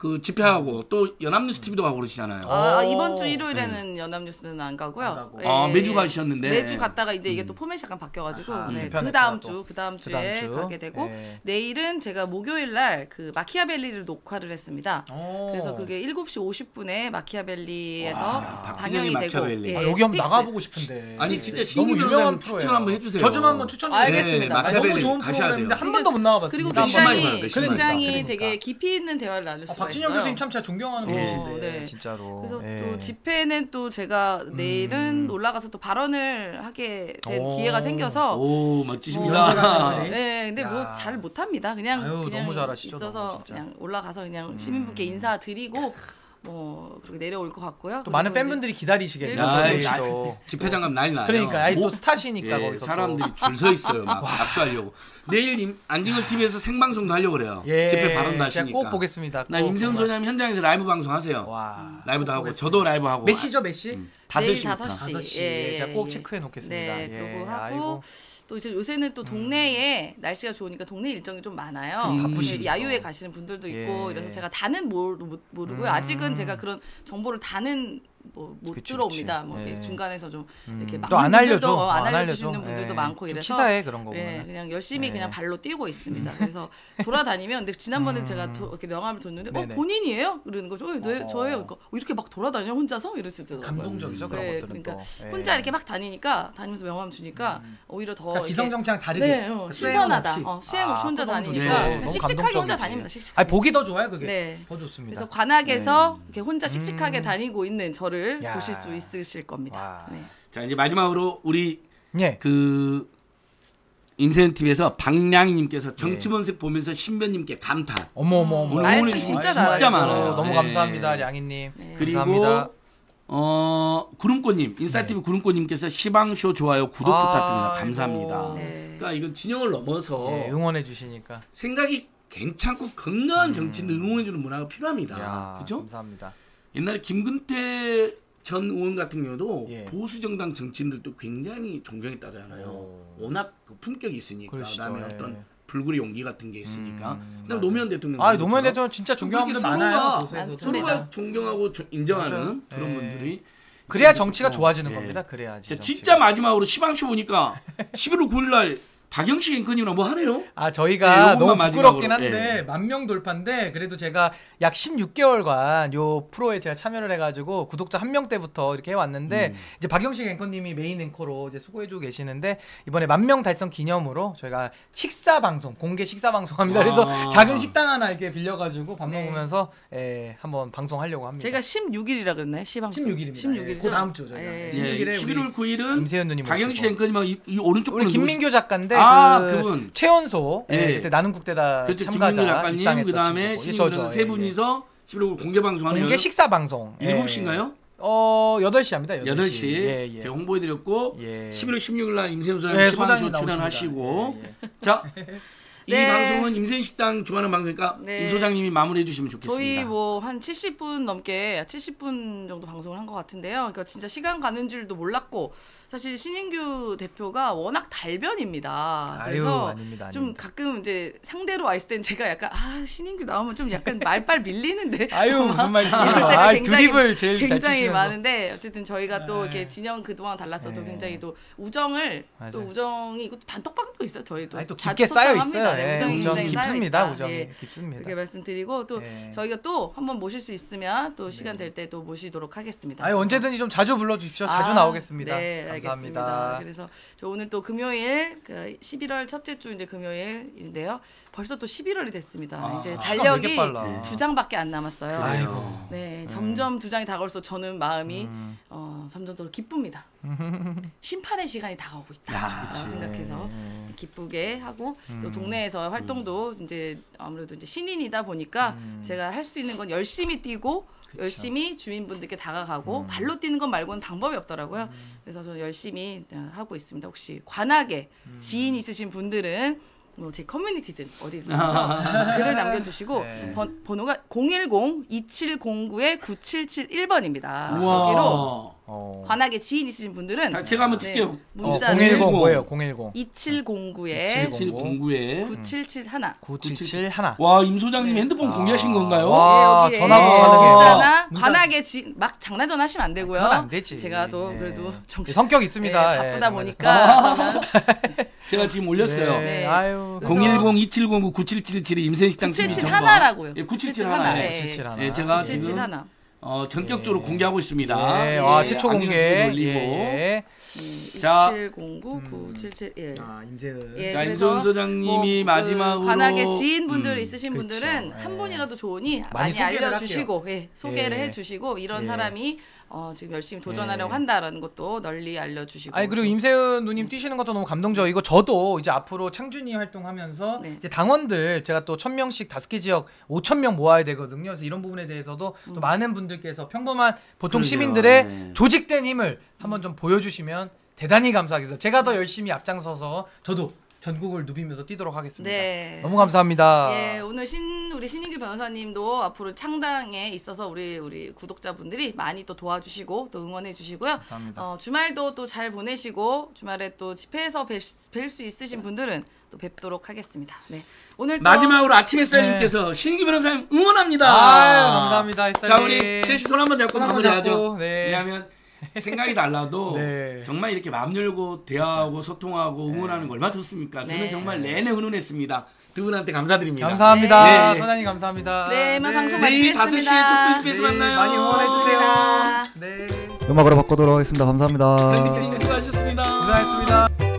그 집회하고 또 연합뉴스 TV도 가고 그러시잖아요. 아, 오. 이번 주 일요일에는 연합뉴스는 안 가고요. 안 가고. 예. 아, 매주 가셨는데. 매주 갔다가 이제 이게 또 포맷이 약간 바뀌어가지고 아하, 네, 그 다음 또. 주, 그 다음 주에 그다음 주. 가게 되고 예. 내일은 제가 목요일 날 그 마키아벨리를 녹화를 했습니다. 오. 그래서 그게 7시 50분에 마키아벨리에서 와, 박진영이 방영이 되고 마키아벨리. 아, 여기 한번 스픽스. 나가보고 싶은데. 아니, 진짜 네. 신규 너무 변호사님 유명한 추천 프로예요. 한번 해주세요. 저 좀 한번 추천. 알겠습니다. 네, 아, 너무 마키아벨리 좋은 가셔야 프로그램인데. 한 번도 못 나와봤어요. 그리고 굉장히 봐요, 몇 시간만에. 굉장히. 되게 깊이 있는 대화를 나눌 아, 수가 박진영. 교수님 참 제가 존경하는 예. 분이신데 어, 네. 진짜로. 그래서 예. 또 집회는 또 제가 내일은 올라가서 또 발언을 하게 된 오. 기회가 생겨서 오 어, 멋지십니다. 연설하시는 네, 근데 뭐 야. 잘 못합니다. 그냥 아유, 그냥 너무 잘하시죠, 있어서 너무. 음. 그냥 올라가서 그냥 시민분께 인사드리고 뭐 그렇게 내려올 것 같고요. 또 그리고 많은 팬분들이 기다리시겠네요. 아, 또 예. 집회장감 난리 나요. 그러니까 아이 또 모- 스타시니까 예, 거기서 또. 사람들이 줄 서 있어요. 막 압수하려고. 내일 임- 안진걸 TV에서 생방송도 하려고 그래요. 예, 집회 제가 하시니까. 꼭 보겠습니다. 나. 소장님 현장에서 라이브 방송 하세요. 와. 라이브도 하고 보겠습니다. 저도 라이브 하고. 몇 시죠, 몇 시? 다섯 내일 시부터. 5시. 5시. 예, 제가 꼭 예. 체크해 놓겠습니다. 네, 예. 그러고 하고 아이고. 또 이제 요새는 또 동네에 날씨가 좋으니까 동네 일정이 좀 많아요. 음. 바쁘시죠. 야유회 가시는 분들도 있고 예. 이래서 제가 다는 모르, 못- 모르고요. 음. 아직은 제가 그런 정보를 다는 뭐못 그치, 들어옵니다. 뭐 예. 중간에서 좀 이렇게 음. 또안 알려줘. 안안 알려주시는 알려줘. 분들도 예. 많고 좀 이래서 치사해 그런 거 예. 그냥 열심히 네. 그냥 발로 뛰고 있습니다. 그래서 돌아다니면 근데 지난번에 음. 제가 도, 이렇게 명함을 뒀는데 어. 본인이에요? 그러는 거죠. 어, 네, 어. 저예요. 그러니까 어, 이렇게 막 돌아다녀 혼자서 이러시더라고요. 감동적이죠 그런 네, 것들은 그러니까 또. 예. 혼자 이렇게 막 다니니까 다니면서 명함 주니까 오히려 더 그러니까 기성정치랑 다르게 네, 어, 신선하다. 없이. 어, 수행 없이 아, 혼자 다니니까. 네, 씩씩하게 혼자. 다닙니다. 씩씩하게. 보기 더 좋아요 그게. 네. 더 좋습니다. 그래서 관악에서 네. 이렇게 혼자 씩씩하게 음. 다니고 있는 저를 야. 보실 수 있으실 겁니다. 와. 네. 자 이제 마지막으로 우리 예. 그 임세현 TV에서 박량희님께서 예. 정치본색 보면서 신변님께 감탄. 어머 어머 어머. 오늘 진짜. 진짜 많아요. 너무 네. 감사합니다 양희님. 네. 그리고 감사합니다. 어 구름꽃님 인사TV 구름꽃님께서 시방쇼 좋아요 구독 아이고. 부탁드립니다. 감사합니다. 네. 그러니까 이건 진영을 넘어서 예, 응원해 주시니까. 생각이 괜찮고 건강한 정치인들 응원해주는 문화가 필요합니다. 음. 야, 그죠? 감사합니다. 옛날에 김근태 전 의원 같은 경우도 예. 보수 정당 정치인들도 굉장히 존경했다잖아요. 오. 워낙 그 품격이 있으니까 그러시죠, 그다음에 예. 어떤 불굴의 용기 같은 게 있으니까. 음, 그다음. 노무현 대통령. 아, 노무현 대통령 진짜 존경하는 분 많아요. 서로가, 존경하고 조- 인정하는 맞아요. 그런 예. 분들이 그래야 정치가 또, 좋아지는 예. 겁니다. 그래야지. 자, 정치가. 진짜 마지막으로 시방쇼 보니까 11월 9일 날 박영식 앵커님이랑 뭐 하네요? 아 네, 저희가 요것만 너무 마지막으로, 부끄럽긴 한데 예. 만명 돌파인데 그래도 제가 약 16개월간 요 프로에 제가 참여를 해가지고 구독자 한 명 때부터 이렇게 해왔는데 음. 이제 박영식 앵커님이 메인 앵커로 이제 수고해주고 계시는데 이번에 만명 달성 기념으로 저희가 식사 방송 공개 식사 방송합니다. 그래서 아. 작은 식당 하나 이렇게 빌려가지고 밥 네. 먹으면서 예, 한번 방송하려고 합니다. 제가 16일이라 그랬나요? 시방송. 16일입니다. 16일이죠. 그 다음 주 저희가 예. 예. 예, 16일에 11월 9일은 임세현 누님 박영식 모시고. 앵커님하고 이, 이 오른쪽 우리 분은 김민교 작가인데 아, 그 그분. 최연소 예, 예. 그때 나는 국대다 그렇죠. 참가자 김민규 작가님 입상했던 그다음에 친구고. 신인분들 저, 저, 세 예, 분이서 11월 공개 방송하는 공개 식사 방송. 예. 7시인가요? 어, 8시 합니다. 8시. 8시 예, 예. 제가 홍보해 드렸고 예. 11월 16일 날 임세훈 소장님 예, 시방쇼 소장님 출연하시고 나오십니다. 예, 예. 자, 이 네. 방송은 임세훈 식당 주관하는 방송이니까 네. 임 소장님이 마무리해 주시면 좋겠습니다. 저희 뭐한 70분 넘게 70분 정도 방송을 한 것 같은데요. 그러니까 진짜 시간 가는 줄도 몰랐고 사실 신인규 대표가 워낙 달변입니다. 아유, 그래서 아닙니다. 좀 아닙니다. 가끔 이제 상대로 와 있을 땐 제가 약간 아 신인규 나오면 좀 약간 말빨 밀리는데 아유, 무슨 말씀이에요? 이럴 때가 아, 굉장히- 드립을 제일 잘 굉장히. 많은데 어쨌든 저희가 또 네. 이렇게 진영 그동안 달랐어도 네. 굉장히 또 우정을 또 맞아요. 우정이 이것도 단톡방도 있어요 저희도 아니, 또 깊게 쌓여. 있어요. 네, 예, 우정이 우정 깊습니다. 우정이 예. 깊습니다. 이렇게 말씀드리고 또 예. 저희가 또 한번 모실 수 있으면 또 시간 될 때 또 모시도록 하겠습니다. 아니, 언제든지 좀 자주 불러 주십시오. 자주 아, 나오겠습니다. 네, 알겠습니다. 그래서 저 오늘 또 금요일 그 11월 첫째 주 이제 금요일인데요. 벌써 또 11월이 됐습니다. 아, 이제 시간 달력이 빨라. 두 장밖에 안 남았어요. 아이고. 네, 점점 두 장이 다가올수록 저는 마음이 음. 어, 점점 더 기쁩니다. 심판의 시간이 다가오고 있다. 야, 라고 생각해서 음. 기쁘게 하고 또 동네에서 활동도 이제 아무래도 이제 신인이다 보니까 음. 제가 할 수 있는 건 열심히 뛰고 열심히 주민분들께 음. 다가가고 발로 뛰는 것 말고는 방법이 없더라고요. 그래서 저는 열심히 어, 하고 있습니다. 혹시 관악에 음. 지인 있으신 분들은 뭐 제 커뮤니티든 어디든 글을 남겨주시고 네. 번, 번호가 010-2709-9771번입니다. 여기로 우와. 어. 관악에 지인 있으신 분들은 자, 제가 한번 네, 칠게요. 어, 문자를 010 뭐예요? 010. 2709에 709에 9771 977 하나. 와, 임 소장님 네. 핸드폰 공개하신 건가요? 와, 네, 전화번호 가능해요. 문자나 문자- 관악에 지, 막 장난 전화하시면 안 되고요. 안 되지. 제가 또 예. 그래도 정신 성격 있습니다. 네, 예, 바쁘다. 보니까 그러면 제가 지금 올렸어요. 네. 네. 아유. 그래서- 010-2709-9777이 임세식당 977 하나라고요. 예, 977 하나. 하나. 네. 977 하나. 예, 제가 977 지금 하나. 어, 전격적으로 예. 공개하고 있습니다. 예, 예, 와, 최초 안녕 공개. 유튜브에 올리고. 예. 자. 2709-9771 아, 임재은. 예, 자, 임소은 소장님이 뭐, 마지막으로 그 관악에 지인분들 음, 있으신 그렇죠. 분들은 예. 한 분이라도 좋으니 많이 많이, 소개를 알려 주시고 예, 소개를 예. 해주시고 이런 예. 사람이 어, 지금 열심히 도전하려고 예. 한다라는 것도 널리 알려주시고 아니 그리고 또 임세은 누님 뛰시는 것도 너무 감동적이고 저도 이제 앞으로 창준이 활동하면서 네. 이제 당원들 제가 또 천 명씩 다섯 개 지역 오천 명 모아야 되거든요. 그래서 이런 부분에 대해서도 또 음. 많은 분들께서 평범한 보통 그러게요. 시민들의 네. 조직된 힘을 한번 좀 보여주시면 대단히 감사하겠어요. 제가 더 열심히 앞장서서 저도 전국을 누비면서 뛰도록 하겠습니다. 네. 너무 감사합니다. 예, 오늘 신 우리 신인규 변호사님도 앞으로 창당에 있어서 우리 우리 구독자분들이 많이 또 도와주시고 또 응원해 주시고요. 감사합니다. 어, 주말도 또 잘 보내시고 주말에 또 집회에서 뵐 수 있으신 분들은 또 뵙도록 하겠습니다. 네. 오늘 또 마지막으로 아침 햇살님께서 신인기 변호사님 응원합니다. 아유, 감사합니다, 햇살님. 자 우리 셋이 손 한번 잡고 마무리하죠. 네. 왜냐하면 생각이 달라도 네. 정말 이렇게 마음 열고 대화하고 소통하고 응원하는 거 얼마나 좋습니까? 저는 네. 정말 내내 훈훈했습니다. 두 분한테 감사드립니다. 감사합니다. 네. 소장님 감사합니다. 네, 이만 방송 내일 마치겠습니다. 5시에 촛불집에서 네, 만나요. 많이 응원해 주세요. 고맙습니다. 네. 음악으로 바꾸도록 하겠습니다. 감사합니다. 런디캐님 수고하셨습니다. 고생하셨습니다.